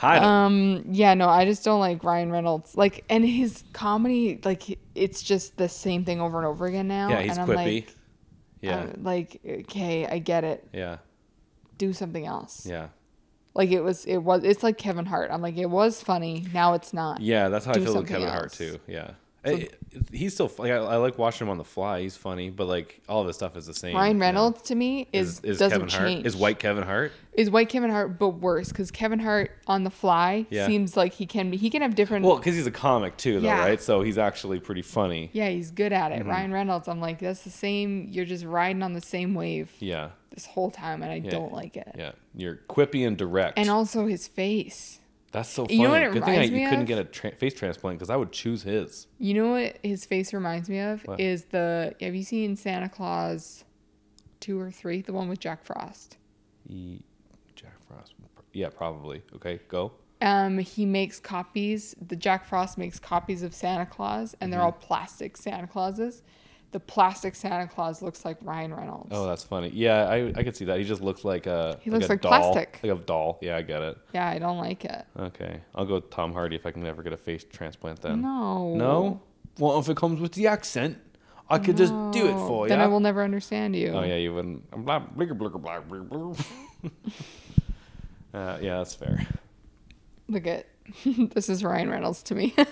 [SPEAKER 1] Hide.
[SPEAKER 2] Um. Yeah. No. I just don't like Ryan Reynolds. Like, and his comedy, like, it's just the same thing over and over again now.
[SPEAKER 1] yeah, he's
[SPEAKER 2] and I'm
[SPEAKER 1] quippy.
[SPEAKER 2] Like,
[SPEAKER 1] yeah,
[SPEAKER 2] uh, like, okay, I get it.
[SPEAKER 1] yeah,
[SPEAKER 2] Do something else.
[SPEAKER 1] yeah,
[SPEAKER 2] Like it was. It was. It's like Kevin Hart. I'm like, it was funny. Now it's not.
[SPEAKER 1] yeah. That's how
[SPEAKER 2] Do
[SPEAKER 1] I feel with Kevin Hart too. Yeah. Eh, he's still like, I, I like watching him on the fly. He's funny, but like all of his stuff is the same.
[SPEAKER 2] Ryan
[SPEAKER 1] you know.
[SPEAKER 2] Reynolds to me is,
[SPEAKER 1] is, is
[SPEAKER 2] doesn't
[SPEAKER 1] Kevin
[SPEAKER 2] change.
[SPEAKER 1] Hart is white Kevin Hart.
[SPEAKER 2] is white Kevin Hart, but worse because Kevin Hart on the fly
[SPEAKER 1] Yeah.
[SPEAKER 2] seems like he can be. He can have different.
[SPEAKER 1] Well, because he's a comic too, though,
[SPEAKER 2] Yeah.
[SPEAKER 1] right? So he's actually pretty funny.
[SPEAKER 2] yeah, he's good at
[SPEAKER 1] Mm-hmm.
[SPEAKER 2] it. Ryan Reynolds, I'm like, that's the same. You're just riding on the same wave
[SPEAKER 1] Yeah,
[SPEAKER 2] this whole time, and I
[SPEAKER 1] Yeah.
[SPEAKER 2] don't like it.
[SPEAKER 1] yeah. You're quippy and direct.
[SPEAKER 2] And also his face.
[SPEAKER 1] That's so funny.
[SPEAKER 2] You know what it
[SPEAKER 1] Good thing I, you couldn't
[SPEAKER 2] of?
[SPEAKER 1] get a tra- face transplant because I would choose his.
[SPEAKER 2] You know what his face reminds me of
[SPEAKER 1] What?
[SPEAKER 2] is the. Have you seen Santa Claus, two or three? The one with Jack Frost.
[SPEAKER 1] E- Jack Frost. Yeah, probably. Okay, go.
[SPEAKER 2] Um, he makes copies. The Jack Frost makes copies of Santa Claus, and
[SPEAKER 1] Mm-hmm.
[SPEAKER 2] they're all plastic Santa Clauses. The plastic Santa Claus looks like Ryan Reynolds.
[SPEAKER 1] Oh, that's funny. Yeah, I, I could see that. He just looks like a.
[SPEAKER 2] He
[SPEAKER 1] like
[SPEAKER 2] looks
[SPEAKER 1] a
[SPEAKER 2] like
[SPEAKER 1] doll.
[SPEAKER 2] plastic.
[SPEAKER 1] Like a doll. Yeah, I get it.
[SPEAKER 2] Yeah, I don't like it.
[SPEAKER 1] Okay, I'll go with Tom Hardy if I can ever get a face transplant. Then.
[SPEAKER 2] No.
[SPEAKER 1] No. Well, if it comes with the accent, I could just do it for you.
[SPEAKER 2] Then I will never understand you.
[SPEAKER 1] Oh yeah, you wouldn't. I'm blah blah blah blah blah blah. Uh, yeah, that's fair.
[SPEAKER 2] Look at this is Ryan Reynolds to me.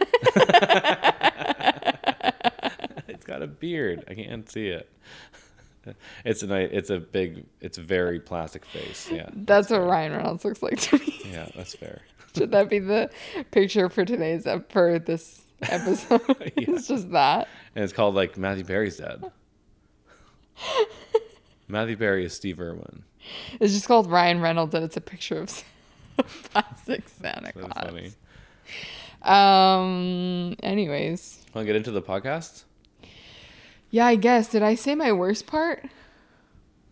[SPEAKER 1] Got a beard. I can't see it. It's a nice. It's a big. It's very plastic face. Yeah.
[SPEAKER 2] That's what Ryan Reynolds looks like to me.
[SPEAKER 1] Yeah, that's fair.
[SPEAKER 2] Should that be the picture for today's ep- for this episode? It's just that.
[SPEAKER 1] And it's called like Matthew Perry's dad. Matthew Perry is Steve Irwin.
[SPEAKER 2] It's just called Ryan Reynolds, and it's a picture of plastic Santa
[SPEAKER 1] That's
[SPEAKER 2] Claus.
[SPEAKER 1] funny.
[SPEAKER 2] Um. Anyways,
[SPEAKER 1] Want to get into the podcast?
[SPEAKER 2] Yeah, I guess. Did I say my worst part?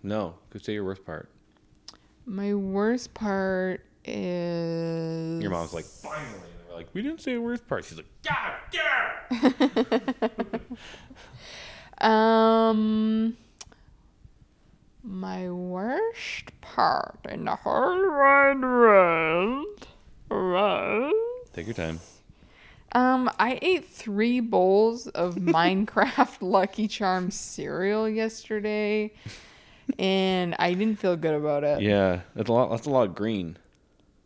[SPEAKER 1] No. Go say your worst part.
[SPEAKER 2] My worst part is
[SPEAKER 1] Your mom's like, finally. And they're like, we didn't say the worst part. She's like, God damn.
[SPEAKER 2] Um, my worst part in the whole wide world was
[SPEAKER 1] Take your time.
[SPEAKER 2] Um I ate three bowls of Minecraft Lucky Charms cereal yesterday, and I didn't feel good about it.
[SPEAKER 1] Yeah, that's a lot. That's a lot of green.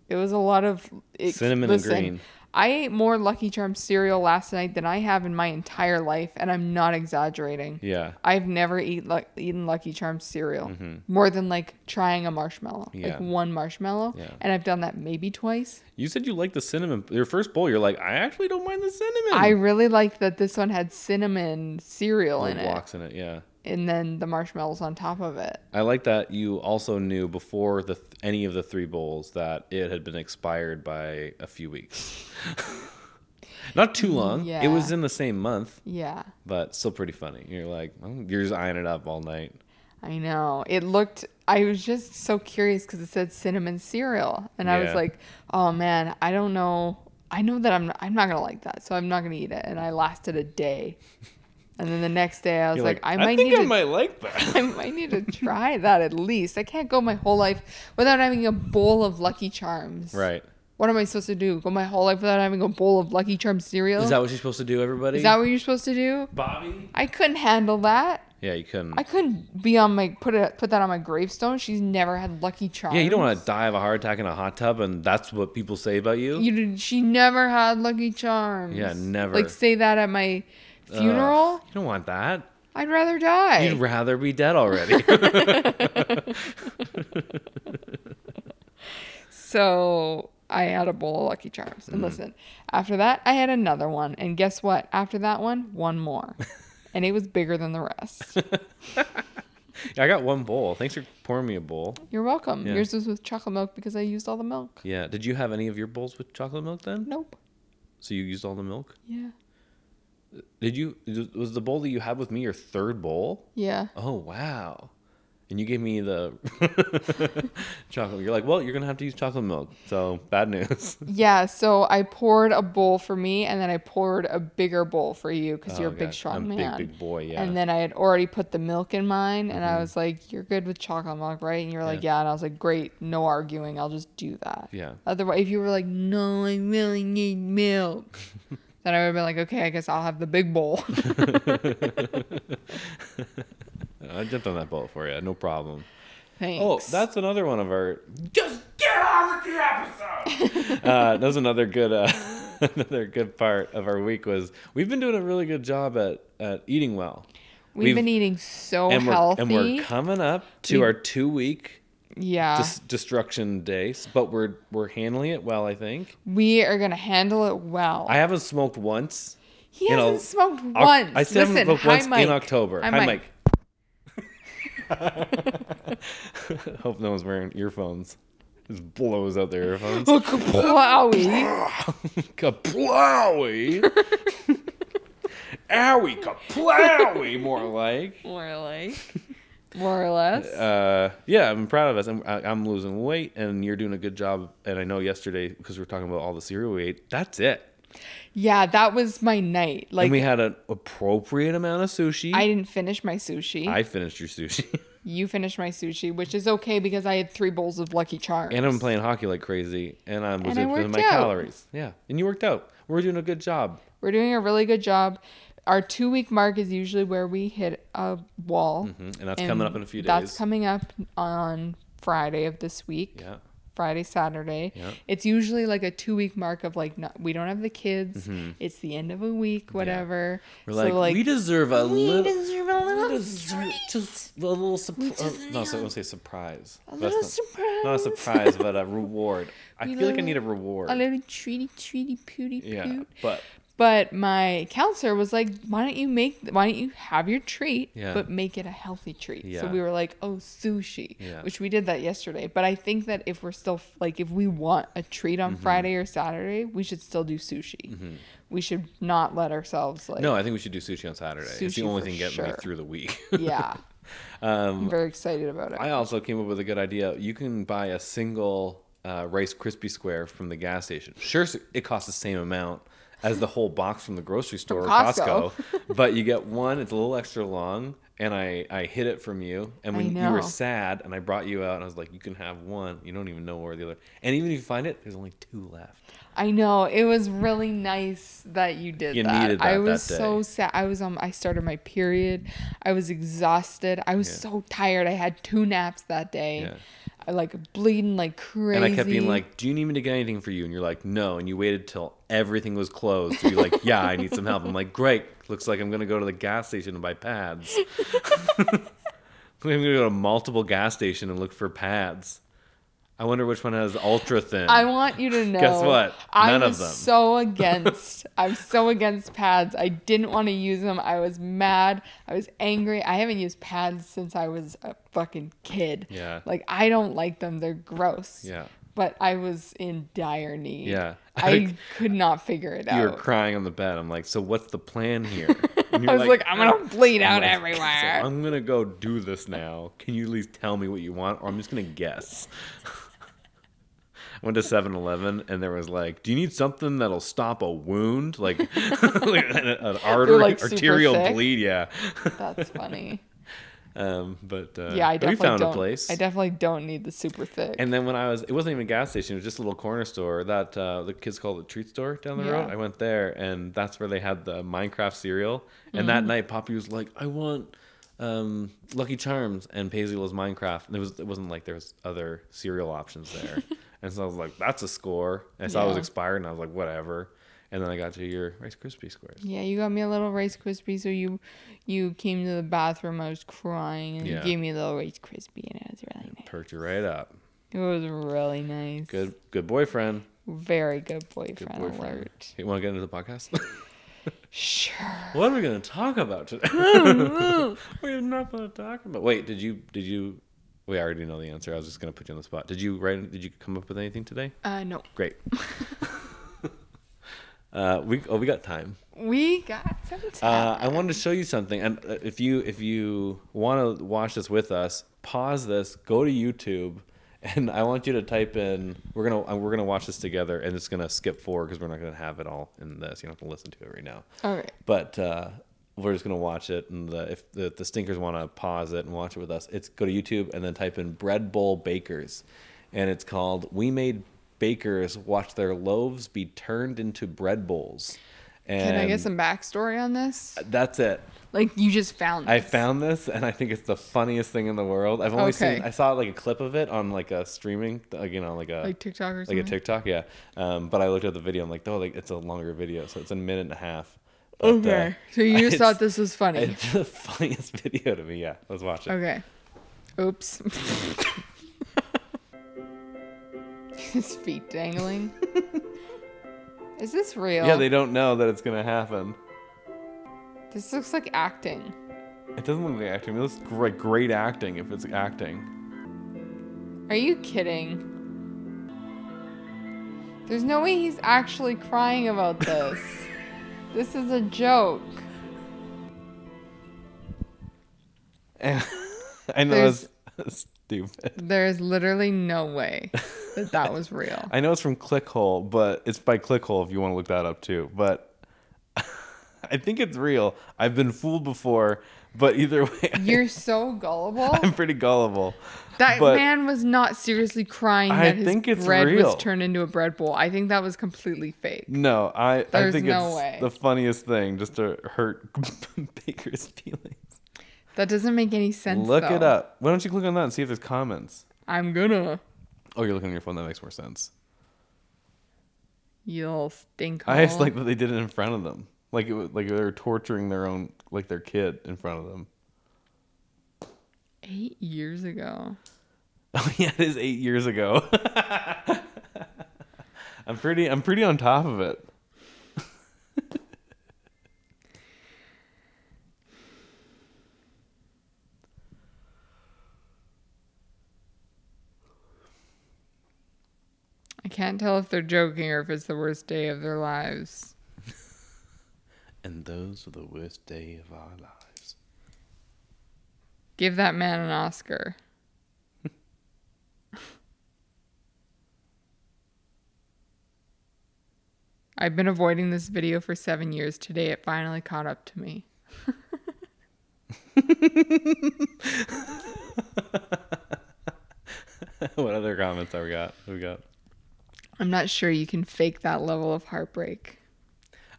[SPEAKER 2] It was a lot of it,
[SPEAKER 1] Cinnamon and green.
[SPEAKER 2] I ate more Lucky Charms cereal last night than I have in my entire life, and I'm not exaggerating.
[SPEAKER 1] Yeah.
[SPEAKER 2] I've never eat, lu- eaten Lucky Charms cereal more than like trying a marshmallow,
[SPEAKER 1] Mm-hmm. Yeah.
[SPEAKER 2] like one marshmallow,
[SPEAKER 1] Yeah.
[SPEAKER 2] and I've done that maybe twice.
[SPEAKER 1] You said you like the cinnamon. Your first bowl, you're like, I actually don't mind the cinnamon.
[SPEAKER 2] I really liked that this one had cinnamon cereal in
[SPEAKER 1] Like
[SPEAKER 2] it,
[SPEAKER 1] walks in it. Yeah.
[SPEAKER 2] And then the marshmallows on top of it.
[SPEAKER 1] I like that you also knew before the any of the three bowls that it had been expired by a few weeks. Not too long. Yeah. It was in the same month,
[SPEAKER 2] Yeah,
[SPEAKER 1] but still pretty funny. You're like, well, you're just eyeing it up all night.
[SPEAKER 2] I know. It looked. I was just so curious because it said cinnamon cereal, and I was like, "Oh man, I don't know. I know that I'm. I'm not gonna like that, so I'm not gonna eat it." And I lasted a day, and then the next day I was like,
[SPEAKER 1] like,
[SPEAKER 2] "I might
[SPEAKER 1] think
[SPEAKER 2] need
[SPEAKER 1] I
[SPEAKER 2] to.
[SPEAKER 1] might like that.
[SPEAKER 2] I might need to try that at least. I can't go my whole life without having a bowl of Lucky Charms.
[SPEAKER 1] right.
[SPEAKER 2] What am I supposed to do? Go my whole life without having a bowl of Lucky Charms cereal?
[SPEAKER 1] Is that what you're supposed to do, everybody?
[SPEAKER 2] Is that what you're supposed to do?
[SPEAKER 1] Bobby?
[SPEAKER 2] I couldn't handle that.
[SPEAKER 1] Yeah, you couldn't.
[SPEAKER 2] I couldn't be on my put it put that on my gravestone. She's never had Lucky Charms.
[SPEAKER 1] yeah, you don't want to die of a heart attack in a hot tub, and that's what people say about you.
[SPEAKER 2] You did, she never had Lucky Charms.
[SPEAKER 1] Yeah, never.
[SPEAKER 2] Like say that at my funeral.
[SPEAKER 1] Ugh, you don't want that.
[SPEAKER 2] I'd rather die.
[SPEAKER 1] You'd rather be dead already.
[SPEAKER 2] So I had a bowl of Lucky Charms.
[SPEAKER 1] Mm.
[SPEAKER 2] And listen, after that, I had another one. And guess what? After that one, one more. and it was bigger than the rest.
[SPEAKER 1] I got one bowl. Thanks for pouring me a bowl.
[SPEAKER 2] You're welcome.
[SPEAKER 1] Yeah.
[SPEAKER 2] Yours was with chocolate milk because I used all the milk.
[SPEAKER 1] Yeah. Did you have any of your bowls with chocolate milk then?
[SPEAKER 2] Nope.
[SPEAKER 1] So you used all the milk?
[SPEAKER 2] Yeah.
[SPEAKER 1] Did you? Was the bowl that you had with me your third bowl?
[SPEAKER 2] Yeah.
[SPEAKER 1] Oh wow. And you gave me the chocolate. You're like, well, you're gonna have to use chocolate milk. So bad news.
[SPEAKER 2] Yeah. So I poured a bowl for me and then I poured a bigger bowl for you because you're a
[SPEAKER 1] Oh,
[SPEAKER 2] big, strong
[SPEAKER 1] I'm
[SPEAKER 2] man.
[SPEAKER 1] Big, big boy. Yeah. Mm-hmm.
[SPEAKER 2] And then I had already put the milk in mine, and I was like, "You're good with chocolate milk, right?" And you're like,
[SPEAKER 1] Yeah.
[SPEAKER 2] "Yeah." And I was like, "Great, no arguing. I'll just do that."
[SPEAKER 1] yeah.
[SPEAKER 2] Otherwise, if you were like, "No, I really need milk," then I would have been like, "Okay, I guess I'll have the big bowl."
[SPEAKER 1] I jumped on that bowl for you. No problem.
[SPEAKER 2] Thanks.
[SPEAKER 1] Oh, that's another one of our. Just get on with the episode. uh, that was another good, uh, another good part of our week. Was we've been doing a really good job at at eating well,
[SPEAKER 2] we've,
[SPEAKER 1] we've-
[SPEAKER 2] been eating so
[SPEAKER 1] and we're
[SPEAKER 2] healthy.
[SPEAKER 1] and we're coming up to
[SPEAKER 2] We-
[SPEAKER 1] our two week
[SPEAKER 2] yeah,
[SPEAKER 1] dis- destruction days, but we're we're handling it well. I think
[SPEAKER 2] we are gonna handle it well.
[SPEAKER 1] I haven't smoked once.
[SPEAKER 2] he
[SPEAKER 1] you know,
[SPEAKER 2] hasn't smoked once.
[SPEAKER 1] I still
[SPEAKER 2] Listen,
[SPEAKER 1] haven't smoked once
[SPEAKER 2] Mike.
[SPEAKER 1] in October.
[SPEAKER 2] Hi,
[SPEAKER 1] Hi,
[SPEAKER 2] Mike.
[SPEAKER 1] Mike. Hope no one's wearing earphones. Just blows out their earphones.
[SPEAKER 2] Look, Plowy.
[SPEAKER 1] Kaplowy. Owie, kaplowy, more like.
[SPEAKER 2] More like, more or less.
[SPEAKER 1] Uh, yeah, I'm proud of us. I'm, I- I'm losing weight, and you're doing a good job. And I know yesterday, because we are talking about all the cereal we ate, that's it.
[SPEAKER 2] yeah, that was my night. Like
[SPEAKER 1] and we had an appropriate amount of sushi.
[SPEAKER 2] I didn't finish my sushi.
[SPEAKER 1] I finished your sushi.
[SPEAKER 2] you finished my sushi, which is okay because I had three bowls of Lucky Charms.
[SPEAKER 1] and I'm playing hockey like crazy, and I'm losing my
[SPEAKER 2] out.
[SPEAKER 1] calories. Yeah, and you worked out. We're doing a good job.
[SPEAKER 2] We're doing a really good job. Our two week mark is usually where we hit a wall.
[SPEAKER 1] Mhm, And that's coming up in a few days.
[SPEAKER 2] That's coming up on Friday of this week.
[SPEAKER 1] Yeah.
[SPEAKER 2] Friday, Saturday.
[SPEAKER 1] Yeah.
[SPEAKER 2] It's usually like a two week mark of like not, we don't have the kids. It's the end of a week, whatever.
[SPEAKER 1] Mm-hmm. We're
[SPEAKER 2] So,
[SPEAKER 1] like, we deserve a
[SPEAKER 2] we
[SPEAKER 1] little,
[SPEAKER 2] deserve a little
[SPEAKER 1] deserve just a little surprise. No, so I won't say surprise.
[SPEAKER 2] a little
[SPEAKER 1] not,
[SPEAKER 2] surprise.
[SPEAKER 1] not a surprise, but a reward. I
[SPEAKER 2] We
[SPEAKER 1] feel like I need a reward.
[SPEAKER 2] a little treaty, treaty, pooty,
[SPEAKER 1] yeah, but
[SPEAKER 2] But my counselor was like, "Why don't you make? Why don't you have your treat,
[SPEAKER 1] Yeah.
[SPEAKER 2] but make it a healthy treat?"
[SPEAKER 1] Yeah.
[SPEAKER 2] So we were like, "Oh, sushi,"
[SPEAKER 1] Yeah.
[SPEAKER 2] which we did that yesterday. But I think that if we're still like, if we want a treat on
[SPEAKER 1] Mm-hmm.
[SPEAKER 2] Friday or Saturday, we should still do sushi. We should not let ourselves like.
[SPEAKER 1] no, I think we should do sushi on Saturday. Sushi it's the only thing getting me through the week.
[SPEAKER 2] Yeah,
[SPEAKER 1] um,
[SPEAKER 2] I'm very excited about it.
[SPEAKER 1] I also came up with a good idea. You can buy a single uh, Rice Krispie square from the gas station. Sure, it costs the same amount as the whole box from the grocery store or
[SPEAKER 2] Costco.
[SPEAKER 1] Costco, but you get one. It's a little extra long, and I I hid it from you. And when you were sad, and I brought you out, and I was like, "You can have one. You don't even know where the other." And even if you find it, there's only two left.
[SPEAKER 2] I know it was really nice that you did
[SPEAKER 1] You
[SPEAKER 2] that.
[SPEAKER 1] needed
[SPEAKER 2] I
[SPEAKER 1] that that
[SPEAKER 2] was so sad. I was on. I started my period. I was exhausted. I was
[SPEAKER 1] Yeah.
[SPEAKER 2] so tired. I had two naps that day.
[SPEAKER 1] Yeah.
[SPEAKER 2] I like bleeding like crazy.
[SPEAKER 1] And I kept being like, "Do you need me to get anything for you?" And you're like, "No." And you waited till everything was closed to be like, "Yeah, I need some help." I'm like, "Great. Looks like I'm gonna go to the gas station and buy pads." I'm gonna go to multiple gas station and look for pads. I wonder which one has ultra thin.
[SPEAKER 2] I want you to know.
[SPEAKER 1] Guess what? None of
[SPEAKER 2] was
[SPEAKER 1] them.
[SPEAKER 2] so against. I'm so against pads. I didn't want to use them. I was mad. I was angry. I haven't used pads since I was a fucking kid.
[SPEAKER 1] Yeah.
[SPEAKER 2] Like I don't like them. They're gross.
[SPEAKER 1] Yeah.
[SPEAKER 2] But I was in dire need.
[SPEAKER 1] Yeah.
[SPEAKER 2] I could not figure it out.
[SPEAKER 1] you were crying on the bed. I'm like, "So what's the plan here?" And
[SPEAKER 2] I was like, I'm gonna ah. bleed
[SPEAKER 1] I'm
[SPEAKER 2] out
[SPEAKER 1] like,
[SPEAKER 2] everywhere.
[SPEAKER 1] "So I'm gonna go do this now. Can you at least tell me what you want, or I'm just gonna guess. Went to 7-Eleven and there was like, "Do you need something that'll stop a wound, like, an, an artery,
[SPEAKER 2] like,
[SPEAKER 1] arterial bleed?" Yeah.
[SPEAKER 2] That's funny.
[SPEAKER 1] um, but uh,
[SPEAKER 2] Yeah, I
[SPEAKER 1] but we
[SPEAKER 2] definitely
[SPEAKER 1] found
[SPEAKER 2] don't.
[SPEAKER 1] a place.
[SPEAKER 2] I definitely don't need the super thick.
[SPEAKER 1] And then when I was, it wasn't even a gas station. It was just a little corner store that uh, the kids call it the treat store down the road. I went there, and that's where they had the Minecraft cereal. And
[SPEAKER 2] Mm-hmm.
[SPEAKER 1] that night, Poppy was like, "I want um, Lucky Charms and Paisley was Minecraft. And it was it wasn't like there was other cereal options there. and so I was like, that's a score. And I saw it was expired, and I was like, whatever. And then I got to your Rice Krispie squares.
[SPEAKER 2] Yeah, you got me a little Rice Krispie. So you you came to the bathroom. I was crying, and
[SPEAKER 1] Yeah.
[SPEAKER 2] you gave me a little Rice Krispie, and it was really nice.
[SPEAKER 1] Perked you right up.
[SPEAKER 2] It was really nice.
[SPEAKER 1] Good good boyfriend.
[SPEAKER 2] Very good boyfriend,
[SPEAKER 1] Good boyfriend.
[SPEAKER 2] alert.
[SPEAKER 1] You want to get into the podcast?
[SPEAKER 2] Sure.
[SPEAKER 1] what are we going to talk about today? we have nothing to talk about. Wait, did you did you? We already know the answer. I was just going to put you on the spot. Did you write? Did you come up with anything today?
[SPEAKER 2] Uh, no.
[SPEAKER 1] Great. uh, we oh we got time.
[SPEAKER 2] We got some time. Uh.
[SPEAKER 1] I wanted to show you something, and uh, if you if you want to watch this with us, pause this, go to YouTube, and I want you to type in. We're gonna uh, we're gonna watch this together, and it's gonna skip forward because we're not gonna have it all in this. You don't have to listen to it right now,
[SPEAKER 2] All right.
[SPEAKER 1] but uh, we're just gonna watch it. And the, if the, the stinkers want to pause it and watch it with us, it's go to YouTube and then type in bread bowl bakers, and it's called "We Made Bakers Watch Their Loaves Be Turned into Bread Bowls." And
[SPEAKER 2] Can I get some backstory on this?
[SPEAKER 1] That's it.
[SPEAKER 2] Like you just found.
[SPEAKER 1] I found this and I think it's the funniest thing in the world. I've only
[SPEAKER 2] Okay.
[SPEAKER 1] seen I saw like a clip of it on like a streaming like you know like a
[SPEAKER 2] like TikTok or
[SPEAKER 1] like a TikTok, yeah. Um, but I looked at the video. I'm like, oh, like it's a longer video, so it's a minute and a half. But, uh,
[SPEAKER 2] Okay. so you just thought this was funny.
[SPEAKER 1] It's the funniest video to me. Yeah, let's watch it.
[SPEAKER 2] Okay. Oops. His feet dangling. Is this real?
[SPEAKER 1] Yeah, they don't know that it's gonna happen.
[SPEAKER 2] This looks like acting.
[SPEAKER 1] It doesn't look like acting. It looks like great acting if it's acting.
[SPEAKER 2] Are you kidding? There's no way he's actually crying about this. This is a joke.
[SPEAKER 1] And I know
[SPEAKER 2] There's-
[SPEAKER 1] it's stupid.
[SPEAKER 2] There's literally no way that that was real.
[SPEAKER 1] I know it's from Clickhole, but it's by Clickhole if you want to look that up too. But I think it's real. I've been fooled before, but either way,
[SPEAKER 2] You're so gullible.
[SPEAKER 1] I'm pretty gullible.
[SPEAKER 2] That
[SPEAKER 1] but-
[SPEAKER 2] man was not seriously crying
[SPEAKER 1] I
[SPEAKER 2] that his
[SPEAKER 1] think it's
[SPEAKER 2] bread
[SPEAKER 1] real.
[SPEAKER 2] was turned into a bread bowl. I think that was completely fake.
[SPEAKER 1] No, I, I
[SPEAKER 2] There's
[SPEAKER 1] think
[SPEAKER 2] no
[SPEAKER 1] it's
[SPEAKER 2] way.
[SPEAKER 1] the funniest thing just to hurt Baker's feelings.
[SPEAKER 2] That doesn't make any sense.
[SPEAKER 1] Look it up. Why don't you click on that and see if there's comments?
[SPEAKER 2] I'm gonna.
[SPEAKER 1] Oh, you're looking on your phone. That makes more sense.
[SPEAKER 2] You'll stink.
[SPEAKER 1] I just like that they did it in front of them. Like it was like they were torturing their own like their kid in front of them.
[SPEAKER 2] Eight years ago.
[SPEAKER 1] Oh yeah, it is eight years ago. I'm pretty I'm pretty on top of it.
[SPEAKER 2] I can't tell if they're joking or if it's the worst day of their lives.
[SPEAKER 1] And those are the worst day of our lives.
[SPEAKER 2] Give that man an Oscar. I've been avoiding this video for seven years. Today it finally caught up to me.
[SPEAKER 1] what other comments have we got? We got?
[SPEAKER 2] I'm not sure you can fake that level of heartbreak.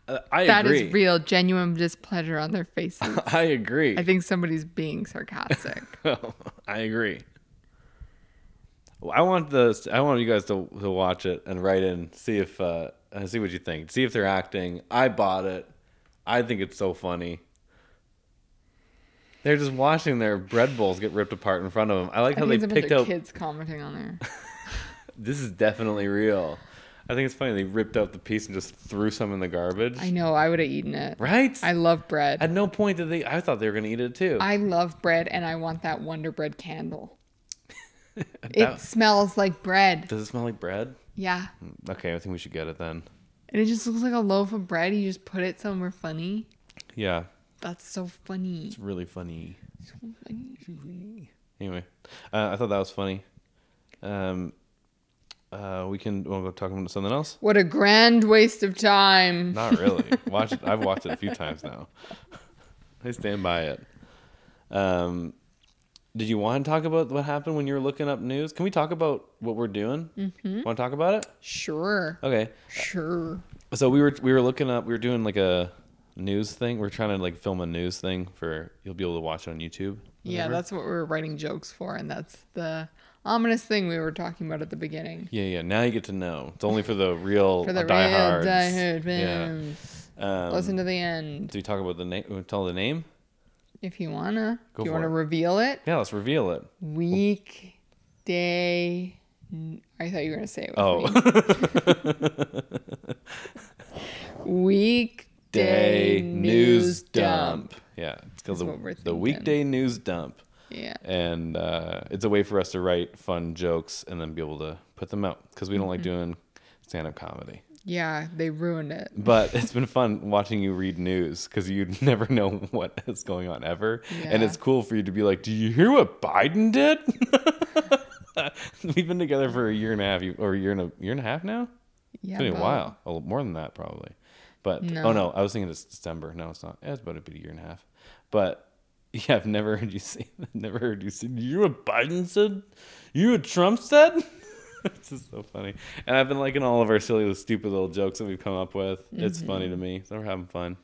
[SPEAKER 1] Uh, I
[SPEAKER 2] That is
[SPEAKER 1] agree.
[SPEAKER 2] real, genuine displeasure on their faces.
[SPEAKER 1] I agree.
[SPEAKER 2] I think somebody's being sarcastic.
[SPEAKER 1] I agree. I want the I want you guys to to watch it and write in, see if uh see what you think. See if they're acting. I bought it. I think it's so funny. They're just watching their bread bowls get ripped apart in front of them. I like
[SPEAKER 2] I
[SPEAKER 1] how they
[SPEAKER 2] it's a bunch
[SPEAKER 1] picked out.
[SPEAKER 2] kids commenting on there.
[SPEAKER 1] This is definitely real. I think it's funny they ripped out the piece and just threw some in the garbage.
[SPEAKER 2] I know, I would have eaten it.
[SPEAKER 1] right?
[SPEAKER 2] I love bread.
[SPEAKER 1] At no point did they. I thought they were gonna eat it too.
[SPEAKER 2] I love bread and I want that Wonder Bread candle.
[SPEAKER 1] That-
[SPEAKER 2] It smells like bread.
[SPEAKER 1] does it smell like bread?
[SPEAKER 2] Yeah.
[SPEAKER 1] Okay, I think we should get it then.
[SPEAKER 2] And it just looks like a loaf of bread. You just put it somewhere funny.
[SPEAKER 1] Yeah,
[SPEAKER 2] That's so funny.
[SPEAKER 1] it's really funny.
[SPEAKER 2] So funny.
[SPEAKER 1] Anyway, uh, I thought that was funny. Um, uh, we can want to go talk about something else.
[SPEAKER 2] What a grand waste of time.
[SPEAKER 1] Not really. Watch it. I've watched it a few times now. I stand by it. Um, did you want to talk about what happened when you were looking up news? Can we talk about what we're doing? Mm-hmm. Want to talk about it?
[SPEAKER 2] Sure.
[SPEAKER 1] Okay.
[SPEAKER 2] Sure.
[SPEAKER 1] So we were we were looking up. We were doing like a news thing. We're trying to like film a news thing for you'll be able to watch it on YouTube.
[SPEAKER 2] Yeah, that's what we were writing jokes for, and that's the ominous thing we were talking about at the beginning.
[SPEAKER 1] yeah, yeah. Now you get to know. It's only for the real
[SPEAKER 2] For the real
[SPEAKER 1] diehards.
[SPEAKER 2] diehard
[SPEAKER 1] Yeah.
[SPEAKER 2] fans.
[SPEAKER 1] Um,
[SPEAKER 2] Listen to the end
[SPEAKER 1] Do we talk about the name? Tell the name.
[SPEAKER 2] if you wanna.
[SPEAKER 1] Go
[SPEAKER 2] Do you wanna
[SPEAKER 1] it.
[SPEAKER 2] reveal it?
[SPEAKER 1] Yeah, let's reveal it.
[SPEAKER 2] Weekday. I thought you were gonna say it.
[SPEAKER 1] Oh.
[SPEAKER 2] Weekday
[SPEAKER 1] day
[SPEAKER 2] news dump.
[SPEAKER 1] Yeah, it's called the, the weekday news dump,
[SPEAKER 2] Yeah.
[SPEAKER 1] and uh, it's a way for us to write fun jokes and then be able to put them out because we don't like
[SPEAKER 2] Mm-hmm.
[SPEAKER 1] doing stand-up comedy.
[SPEAKER 2] Yeah, they ruined it.
[SPEAKER 1] But it's been fun watching you read news because you never know what is going on ever, and it's cool for you to be like, "Do you hear what Biden did?" We've been together for a year and a half, or a year and a year and a half now.
[SPEAKER 2] Yeah.
[SPEAKER 1] It's been a while, a little more than that probably. But
[SPEAKER 2] No.
[SPEAKER 1] oh no, I was thinking it's December. No, it's not. Yeah, it's about to be a year and a half. But yeah, I've never heard you say. that. Never heard you say. You what Biden said? You what Trump said? it's just so funny. And I've been liking all of our silly, little, stupid little jokes that we've come up with. It's funny
[SPEAKER 2] Mm-hmm.
[SPEAKER 1] to me. So we're having fun.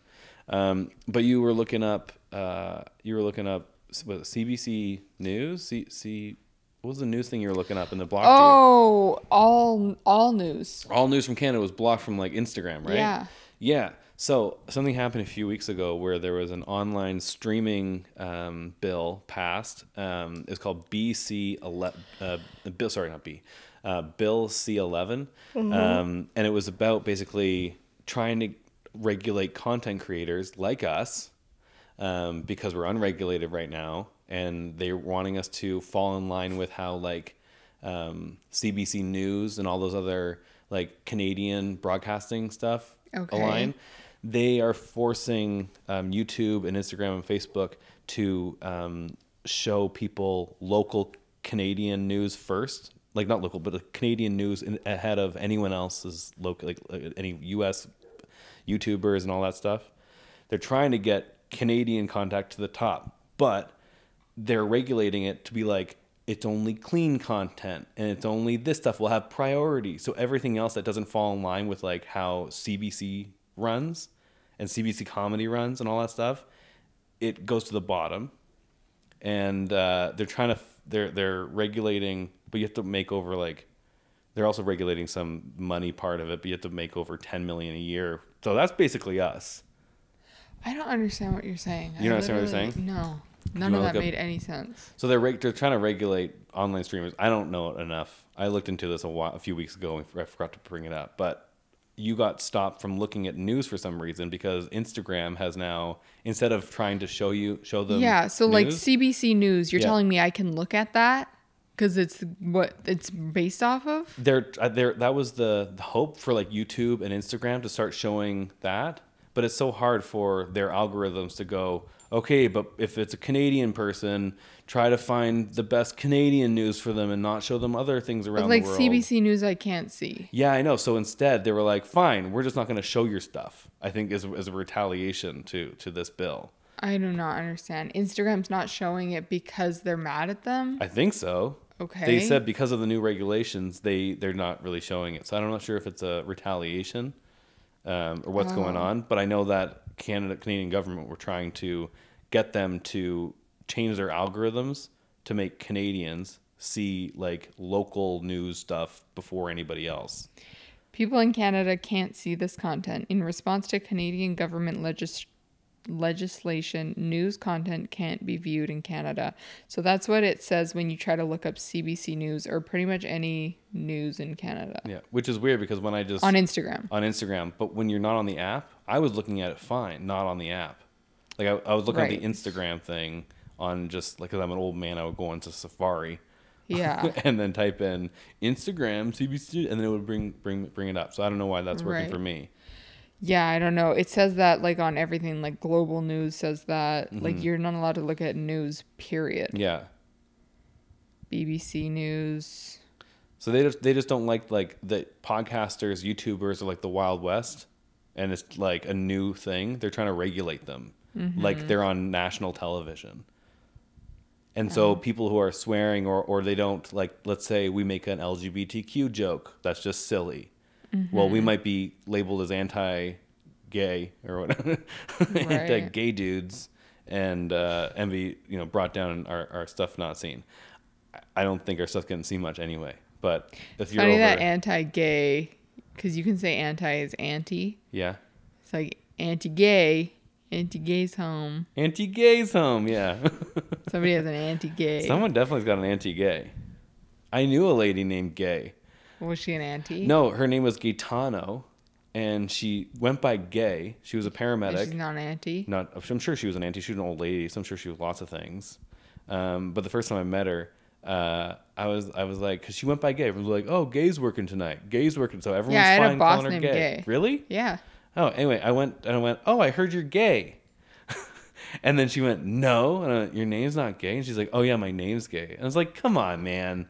[SPEAKER 1] Um, but you were looking up. Uh, you were looking up what, CBC News. C, C what was the news thing you were looking up in the block?
[SPEAKER 2] Oh, all all news.
[SPEAKER 1] all news from Canada was blocked from like Instagram, right?
[SPEAKER 2] Yeah.
[SPEAKER 1] Yeah. So something happened a few weeks ago where there was an online streaming um, bill passed. Um, it's called BC eleven. Uh, bill, sorry, not B. Uh, bill C 11 um, and it was about basically trying to regulate content creators like us um, because we're unregulated right now, and they're wanting us to fall in line with how like um, CBC News and all those other like Canadian broadcasting stuff
[SPEAKER 2] Okay.
[SPEAKER 1] align. They are forcing um, YouTube and Instagram and Facebook to um, show people local Canadian news first, like not local, but Canadian news in, ahead of anyone else's local, like uh, any U.S. YouTubers and all that stuff. They're trying to get Canadian contact to the top, but they're regulating it to be like it's only clean content and it's only this stuff will have priority. So everything else that doesn't fall in line with like how CBC runs and CBC comedy runs and all that stuff, it goes to the bottom. And uh, they're trying to they're they're regulating, but you have to make over like they're also regulating some money part of it, but you have to make over ten million a year. So that's basically us.
[SPEAKER 2] I don't understand what you're saying.
[SPEAKER 1] You don't understand what you're saying?
[SPEAKER 2] No. None of that
[SPEAKER 1] up-
[SPEAKER 2] made any sense.
[SPEAKER 1] So they're reg- they're trying to regulate online streamers. I don't know it enough. I looked into this a while, a few weeks ago. and I forgot to bring it up, but you got stopped from looking at news for some reason because Instagram has now instead of trying to show you show them.
[SPEAKER 2] Yeah, so like CBC News, you're
[SPEAKER 1] Yeah.
[SPEAKER 2] telling me I can look at that because it's what it's based off of?
[SPEAKER 1] they're uh, that was the, the hope for like YouTube and Instagram to start showing that, but it's so hard for their algorithms to go. Okay, but if it's a Canadian person, try to find the best Canadian news for them and not show them other things around
[SPEAKER 2] like
[SPEAKER 1] the world.
[SPEAKER 2] CBC News, I can't see.
[SPEAKER 1] Yeah, I know. So instead, they were like, "Fine, we're just not going to show your stuff." I think as as a retaliation to to this bill.
[SPEAKER 2] I do not understand. Instagram's not showing it because they're mad at them.
[SPEAKER 1] I think so.
[SPEAKER 2] Okay.
[SPEAKER 1] They said because of the new regulations, they they're not really showing it. So I'm not sure if it's a retaliation um, or what's going
[SPEAKER 2] Oh.
[SPEAKER 1] on. But I know that Canada Canadian government were trying to get them to change their algorithms to make Canadians see like local news stuff before anybody else.
[SPEAKER 2] People in Canada can't see this content. In response to Canadian government legis- legislation, news content can't be viewed in Canada. So that's what it says when you try to look up CBC News or pretty much any news in Canada
[SPEAKER 1] Yeah, which is weird because when I just
[SPEAKER 2] on Instagram.
[SPEAKER 1] on Instagram, but when you're not on the app, I was looking at it fine, not on the app. Like I, I was looking at the Instagram thing on just like because I'm an old man, I would go into Safari
[SPEAKER 2] Yeah.
[SPEAKER 1] and then type in Instagram CBC, and then it would bring bring bring it up. So I don't know why that's working
[SPEAKER 2] Right.
[SPEAKER 1] for me.
[SPEAKER 2] Yeah, I don't know. It says that like on everything, like global news says that like mm-hmm. you're not allowed to look at news, period.
[SPEAKER 1] Yeah.
[SPEAKER 2] BBC News.
[SPEAKER 1] So they just they just don't like like the podcasters, YouTubers are like the Wild West, and it's like a new thing. They're trying to regulate them, like mm-hmm. they're on national television. And so oh. people who are swearing or or they don't like, let's say we make an LGBTQ joke that's just silly. Well, we might be labeled as anti gay or whatever, anti gay dudes, and uh, envy you know brought down our, our stuff not seen. I don't think our stuff getting seen much anyway. But if you're
[SPEAKER 2] Funny
[SPEAKER 1] over,
[SPEAKER 2] that anti-gay, because you can say anti is anti.
[SPEAKER 1] yeah,
[SPEAKER 2] It's like anti-gay, anti-gay's home.
[SPEAKER 1] anti-gays home, yeah.
[SPEAKER 2] Somebody has an anti-gay.
[SPEAKER 1] Someone definitely's got an anti-gay. I knew a lady named Gay.
[SPEAKER 2] Was she an anti?
[SPEAKER 1] No, her name was Gaetano, and she went by Gay. She was a paramedic.
[SPEAKER 2] She's not an anti.
[SPEAKER 1] Not, I'm sure she was an auntie. She was an old lady, so I'm sure she was lots of things. Um, but the first time I met her, uh, I was I was like, because she went by Gay. Everyone was like, oh, Gay's working tonight. Gay's working. So everyone's
[SPEAKER 2] Yeah, I had a
[SPEAKER 1] fine
[SPEAKER 2] boss
[SPEAKER 1] calling her
[SPEAKER 2] named
[SPEAKER 1] Gay.
[SPEAKER 2] Gay.
[SPEAKER 1] Really?
[SPEAKER 2] Yeah.
[SPEAKER 1] Oh, anyway, I went and I went, oh, I heard you're gay. and then she went, no, and I went, your name's not gay. And she's like, oh yeah, my name's gay. And I was like, come on, man.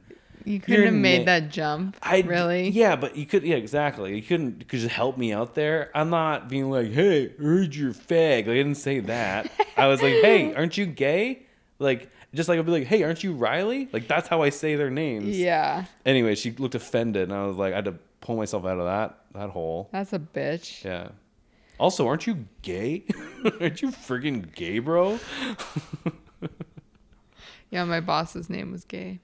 [SPEAKER 2] You couldn't
[SPEAKER 1] Your
[SPEAKER 2] have made
[SPEAKER 1] na-
[SPEAKER 2] that jump.
[SPEAKER 1] I
[SPEAKER 2] really?
[SPEAKER 1] yeah, but you could yeah exactly. You couldn't could just help me out there. I'm not being like, hey, heard you're fag. Like I didn't say that. I was like, hey, aren't you gay? Like just like I'd be like, hey, aren't you Riley? Like that's how I say their names.
[SPEAKER 2] Yeah.
[SPEAKER 1] Anyway, she looked offended, and I was like, I had to pull myself out of that that hole.
[SPEAKER 2] That's a bitch.
[SPEAKER 1] Yeah. Also, aren't you gay? aren't you friggin' gay, bro?
[SPEAKER 2] Yeah, my boss's name was gay.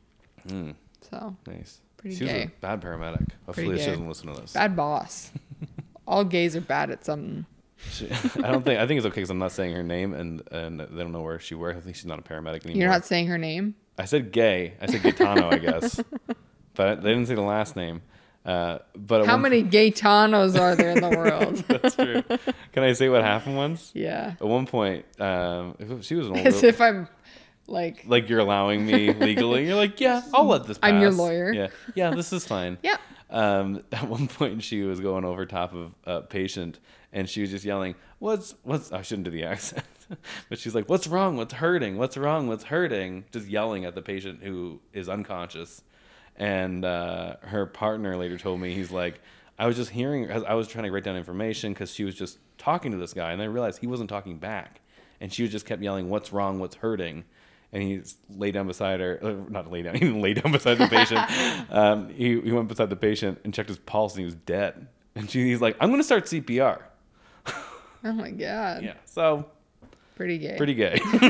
[SPEAKER 1] Mm,
[SPEAKER 2] So
[SPEAKER 1] nice.
[SPEAKER 2] Pretty
[SPEAKER 1] she was
[SPEAKER 2] gay.
[SPEAKER 1] a bad paramedic. Hopefully, she
[SPEAKER 2] gay.
[SPEAKER 1] doesn't listen to this.
[SPEAKER 2] bad boss. All gays are bad at something.
[SPEAKER 1] She, I don't think. I think it's okay because I'm not saying her name, and and they don't know where she works. I think she's not a paramedic anymore.
[SPEAKER 2] You're not saying her name.
[SPEAKER 1] I said gay. I said Gaetano, I guess, but they didn't say the last name. Uh, but
[SPEAKER 2] How many Gaetanos are there in the world?
[SPEAKER 1] That's true. Can I say what happened once?
[SPEAKER 2] yeah.
[SPEAKER 1] At one point, um, she was an older.
[SPEAKER 2] As if I'm like
[SPEAKER 1] like you're allowing me legally. You're like, yeah, I'll let this. Pass.
[SPEAKER 2] I'm your lawyer.
[SPEAKER 1] Yeah, yeah, this is fine.
[SPEAKER 2] Yeah.
[SPEAKER 1] Um, at one point, she was going over top of a patient, and she was just yelling, "What's what's?" I shouldn't do the accent, but she's like, "What's wrong? What's hurting? What's wrong? What's hurting?" Just yelling at the patient who is unconscious. And uh, her partner later told me he's like, I was just hearing. I was trying to write down information because she was just talking to this guy, and I realized he wasn't talking back, and she just kept yelling, "What's wrong? What's hurting?" And he lay down beside her, uh, not lay down, he didn't lay down beside the patient. um, he, he went beside the patient and checked his pulse, and he was dead. And she, he's like, "I'm going to start CPR."
[SPEAKER 2] Oh my god.
[SPEAKER 1] Yeah, so
[SPEAKER 2] Pretty gay.
[SPEAKER 1] pretty gay.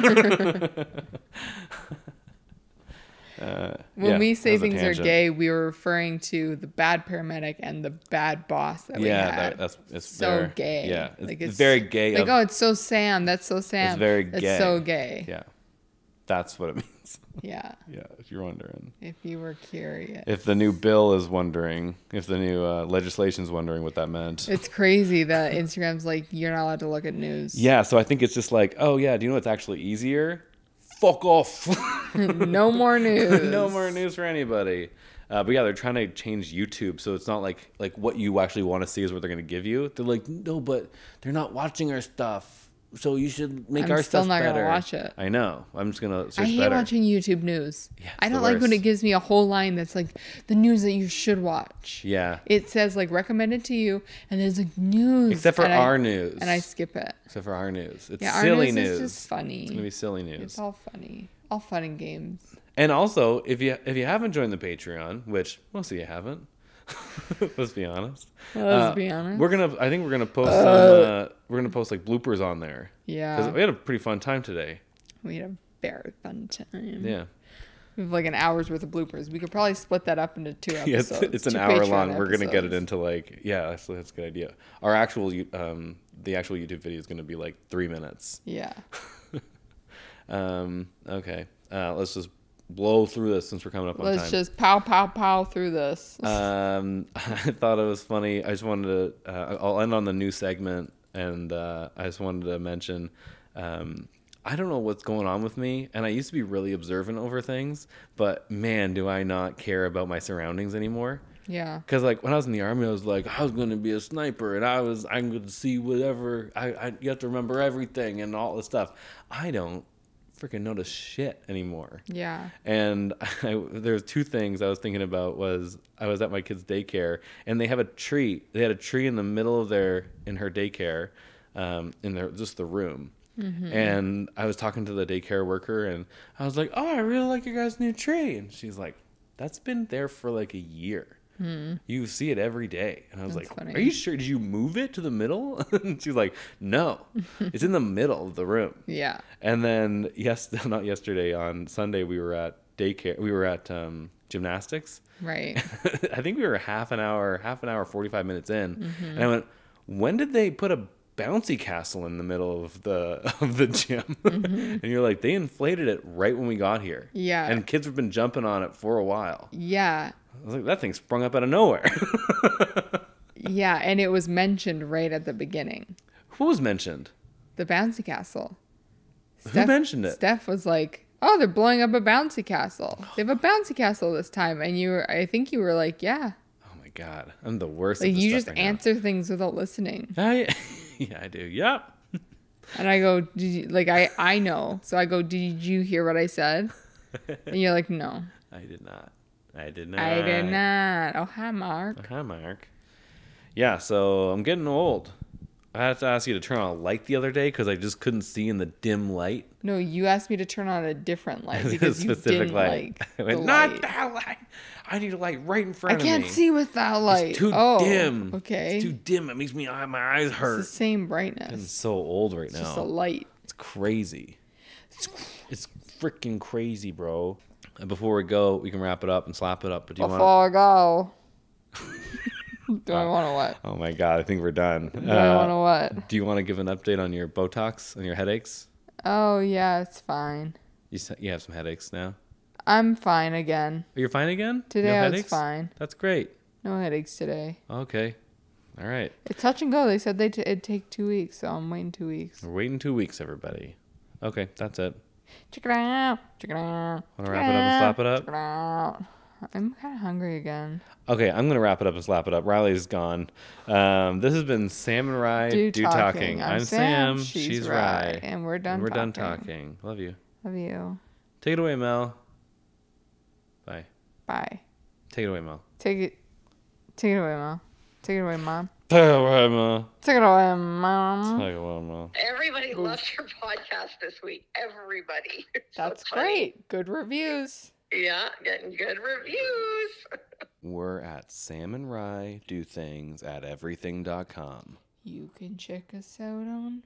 [SPEAKER 1] uh,
[SPEAKER 2] when
[SPEAKER 1] yeah,
[SPEAKER 2] we say things are gay, we were referring to the bad paramedic and the bad boss that we
[SPEAKER 1] yeah,
[SPEAKER 2] had.
[SPEAKER 1] that, that's it's
[SPEAKER 2] so
[SPEAKER 1] very-
[SPEAKER 2] gay.
[SPEAKER 1] Yeah, it's,
[SPEAKER 2] like
[SPEAKER 1] it's very gay.
[SPEAKER 2] Like,
[SPEAKER 1] of-
[SPEAKER 2] oh, it's so Sam. That's so Sam.
[SPEAKER 1] It's very
[SPEAKER 2] That's
[SPEAKER 1] gay.
[SPEAKER 2] so gay.
[SPEAKER 1] yeah, that's what it means.
[SPEAKER 2] Yeah.
[SPEAKER 1] yeah, if you're wondering.
[SPEAKER 2] If you were curious.
[SPEAKER 1] If the new bill is wondering, if the new uh, legislation's wondering what that meant.
[SPEAKER 2] It's crazy that Instagram's like you're not allowed to look at news.
[SPEAKER 1] Yeah, so I think it's just like, oh yeah, do you know what's actually easier? Fuck off.
[SPEAKER 2] no more news.
[SPEAKER 1] no more news for anybody. Uh, but yeah, they're trying to change YouTube, so it's not like like what you actually want to see is what they're going to give you. They're like, no, but they're not watching our stuff, so you should make
[SPEAKER 2] I'm
[SPEAKER 1] our
[SPEAKER 2] still
[SPEAKER 1] stuff
[SPEAKER 2] not gonna watch it.
[SPEAKER 1] I know. I'm just gonna search
[SPEAKER 2] I hate
[SPEAKER 1] better.
[SPEAKER 2] watching YouTube news.
[SPEAKER 1] Yeah, it's
[SPEAKER 2] I don't like when it gives me a whole line that's like the news that you should watch.
[SPEAKER 1] Yeah,
[SPEAKER 2] It says like recommended to you, and there's like news.
[SPEAKER 1] except for
[SPEAKER 2] and I-
[SPEAKER 1] our news.
[SPEAKER 2] and I skip it.
[SPEAKER 1] except for our news. It's
[SPEAKER 2] Yeah, our
[SPEAKER 1] silly
[SPEAKER 2] news,
[SPEAKER 1] news.
[SPEAKER 2] is just funny.
[SPEAKER 1] It's gonna be silly news.
[SPEAKER 2] It's all funny, all fun and games.
[SPEAKER 1] And also, if you if you haven't joined the Patreon, which most of you haven't, let's be honest.
[SPEAKER 2] Let's
[SPEAKER 1] uh,
[SPEAKER 2] be honest.
[SPEAKER 1] We're gonna. I think we're gonna post some. Uh, we're gonna post like bloopers on there
[SPEAKER 2] Yeah.
[SPEAKER 1] because we had a pretty fun time today.
[SPEAKER 2] we had a very fun time.
[SPEAKER 1] Yeah,
[SPEAKER 2] We have like an hour's worth of bloopers. We could probably split that up into two
[SPEAKER 1] yeah. It's,
[SPEAKER 2] episodes.
[SPEAKER 1] it's an hour
[SPEAKER 2] Patreon
[SPEAKER 1] long. We're gonna get it into like yeah. Actually, that's a good idea. Our actual um the actual YouTube video is gonna be like three minutes.
[SPEAKER 2] Yeah.
[SPEAKER 1] Um. Okay. Uh. Let's just blow through this since we're coming up on
[SPEAKER 2] Let's
[SPEAKER 1] time.
[SPEAKER 2] just pow pow pow through this.
[SPEAKER 1] Um, I thought it was funny. I just wanted to. Uh, I'll end on the new segment, and uh, I just wanted to mention. Um, I don't know what's going on with me, and I used to be really observant over things, but man, do I not care about my surroundings anymore.
[SPEAKER 2] yeah.
[SPEAKER 1] Because like when I was in the army, I was like, I was gonna be a sniper, and I was I'm gonna see whatever. I, I you have to remember everything and all this stuff. I don't freaking notice shit anymore.
[SPEAKER 2] Yeah.
[SPEAKER 1] And I, there's two things I was thinking about was I was at my kid's daycare and they have a tree. They had a tree in the middle of their in her daycare, um, in their just the room. And I was talking to the daycare worker and I was like, "Oh, I really like your guys' new tree." And she's like, "That's been there for like a year." You see it every day. And I was
[SPEAKER 2] That's
[SPEAKER 1] like,
[SPEAKER 2] funny.
[SPEAKER 1] Are you sure? Did you move it to the middle? and she's like, No, it's in the middle of the room.
[SPEAKER 2] Yeah.
[SPEAKER 1] And then yes, not yesterday on Sunday we were at daycare. We were at um, gymnastics.
[SPEAKER 2] Right.
[SPEAKER 1] I think we were half an hour, half an hour, forty five minutes in,
[SPEAKER 2] Mm-hmm.
[SPEAKER 1] and I went, "When did they put a bouncy castle in the middle of the of the gym?" and you're like, "They inflated it right when we got here."
[SPEAKER 2] Mm-hmm. Yeah.
[SPEAKER 1] and kids have been jumping on it for a while.
[SPEAKER 2] Yeah.
[SPEAKER 1] I was like, "That thing sprung up out of nowhere."
[SPEAKER 2] Yeah. And it was mentioned right at the beginning.
[SPEAKER 1] Who was mentioned?
[SPEAKER 2] The bouncy castle.
[SPEAKER 1] Who mentioned it?
[SPEAKER 2] Steph was like, "Oh, they're blowing up a bouncy castle. They have a bouncy castle this time." And you were, I think you were like, "Yeah."
[SPEAKER 1] Oh my god, I'm the worst.
[SPEAKER 2] Like
[SPEAKER 1] at this
[SPEAKER 2] you
[SPEAKER 1] stuff
[SPEAKER 2] just
[SPEAKER 1] right now.
[SPEAKER 2] answer things without listening.
[SPEAKER 1] I, yeah, I do. Yep.
[SPEAKER 2] And I go, "Did you like I I know." So I go, "Did you hear what I said?" And you're like, "No,
[SPEAKER 1] I did not. I did not.
[SPEAKER 2] I did not." Oh, hi, Mark.
[SPEAKER 1] Oh, hi, Mark. Yeah, so I'm getting old. I had to ask you to turn on a light the other day because I just couldn't see in the dim light.
[SPEAKER 2] No, you asked me to turn on a different light
[SPEAKER 1] A
[SPEAKER 2] because you didn't like
[SPEAKER 1] I
[SPEAKER 2] the
[SPEAKER 1] not
[SPEAKER 2] light.
[SPEAKER 1] that light. I need a light right in
[SPEAKER 2] I
[SPEAKER 1] front of me.
[SPEAKER 2] I can't see with that light.
[SPEAKER 1] It's too
[SPEAKER 2] oh,
[SPEAKER 1] dim.
[SPEAKER 2] Okay.
[SPEAKER 1] It's too dim. It makes me uh, my eyes
[SPEAKER 2] it's
[SPEAKER 1] hurt.
[SPEAKER 2] the same brightness.
[SPEAKER 1] I'm so old right now.
[SPEAKER 2] It's just a light.
[SPEAKER 1] It's crazy. It's, it's freaking crazy, bro. And before we go, we can wrap it up and slap it up. But do you want?
[SPEAKER 2] Before I go. Do I want to what?
[SPEAKER 1] Oh my god, I think we're done.
[SPEAKER 2] Do I
[SPEAKER 1] Uh,
[SPEAKER 2] want to what?
[SPEAKER 1] do you want to give an update on your Botox and your headaches?
[SPEAKER 2] Oh yeah, it's fine.
[SPEAKER 1] You you have some headaches now.
[SPEAKER 2] I'm fine again.
[SPEAKER 1] Oh, You're fine again.
[SPEAKER 2] Today
[SPEAKER 1] no
[SPEAKER 2] I was fine.
[SPEAKER 1] That's great.
[SPEAKER 2] No headaches today.
[SPEAKER 1] Okay. All right.
[SPEAKER 2] It's touch and go. They said they t- it'd take two weeks, so I'm waiting two weeks.
[SPEAKER 1] We're waiting two weeks, everybody. Okay, that's it.
[SPEAKER 2] Check it out. Check it out.
[SPEAKER 1] Wanna wrap it up and slap it up?
[SPEAKER 2] Check it out. I'm kind of hungry again.
[SPEAKER 1] Okay, I'm gonna wrap it up and slap it up. Riley's gone. Um, this has been Sam and Ri
[SPEAKER 2] Do
[SPEAKER 1] do,
[SPEAKER 2] talking.
[SPEAKER 1] talking.
[SPEAKER 2] I'm
[SPEAKER 1] I'm,
[SPEAKER 2] Sam,
[SPEAKER 1] Sam.
[SPEAKER 2] she's
[SPEAKER 1] She's,
[SPEAKER 2] Ri,
[SPEAKER 1] Ri.
[SPEAKER 2] and we're done
[SPEAKER 1] And we're done
[SPEAKER 2] talking.
[SPEAKER 1] talking. Love you.
[SPEAKER 2] Love you.
[SPEAKER 1] Take it away, Mel. Bye.
[SPEAKER 2] Bye.
[SPEAKER 1] Take it away, Mel.
[SPEAKER 2] Take it. Away, mom. Take it away.
[SPEAKER 1] Take it away, Mel.
[SPEAKER 2] Take it away, mom.
[SPEAKER 1] Take it away, Mel.
[SPEAKER 3] Everybody loved your podcast this week. Everybody. It's so
[SPEAKER 2] That's great. Good reviews.
[SPEAKER 3] Yeah, getting good reviews.
[SPEAKER 1] We're at Sam and Ri do things at everything.com.
[SPEAKER 2] You can check us out on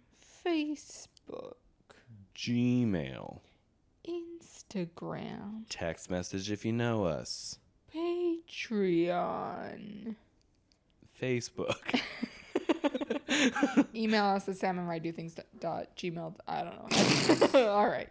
[SPEAKER 2] Facebook,
[SPEAKER 1] Gmail.
[SPEAKER 2] Instagram,
[SPEAKER 1] Text message if you know us.
[SPEAKER 2] Patreon.
[SPEAKER 1] Facebook.
[SPEAKER 2] Email us at salmonridedothings. I don't know. All right.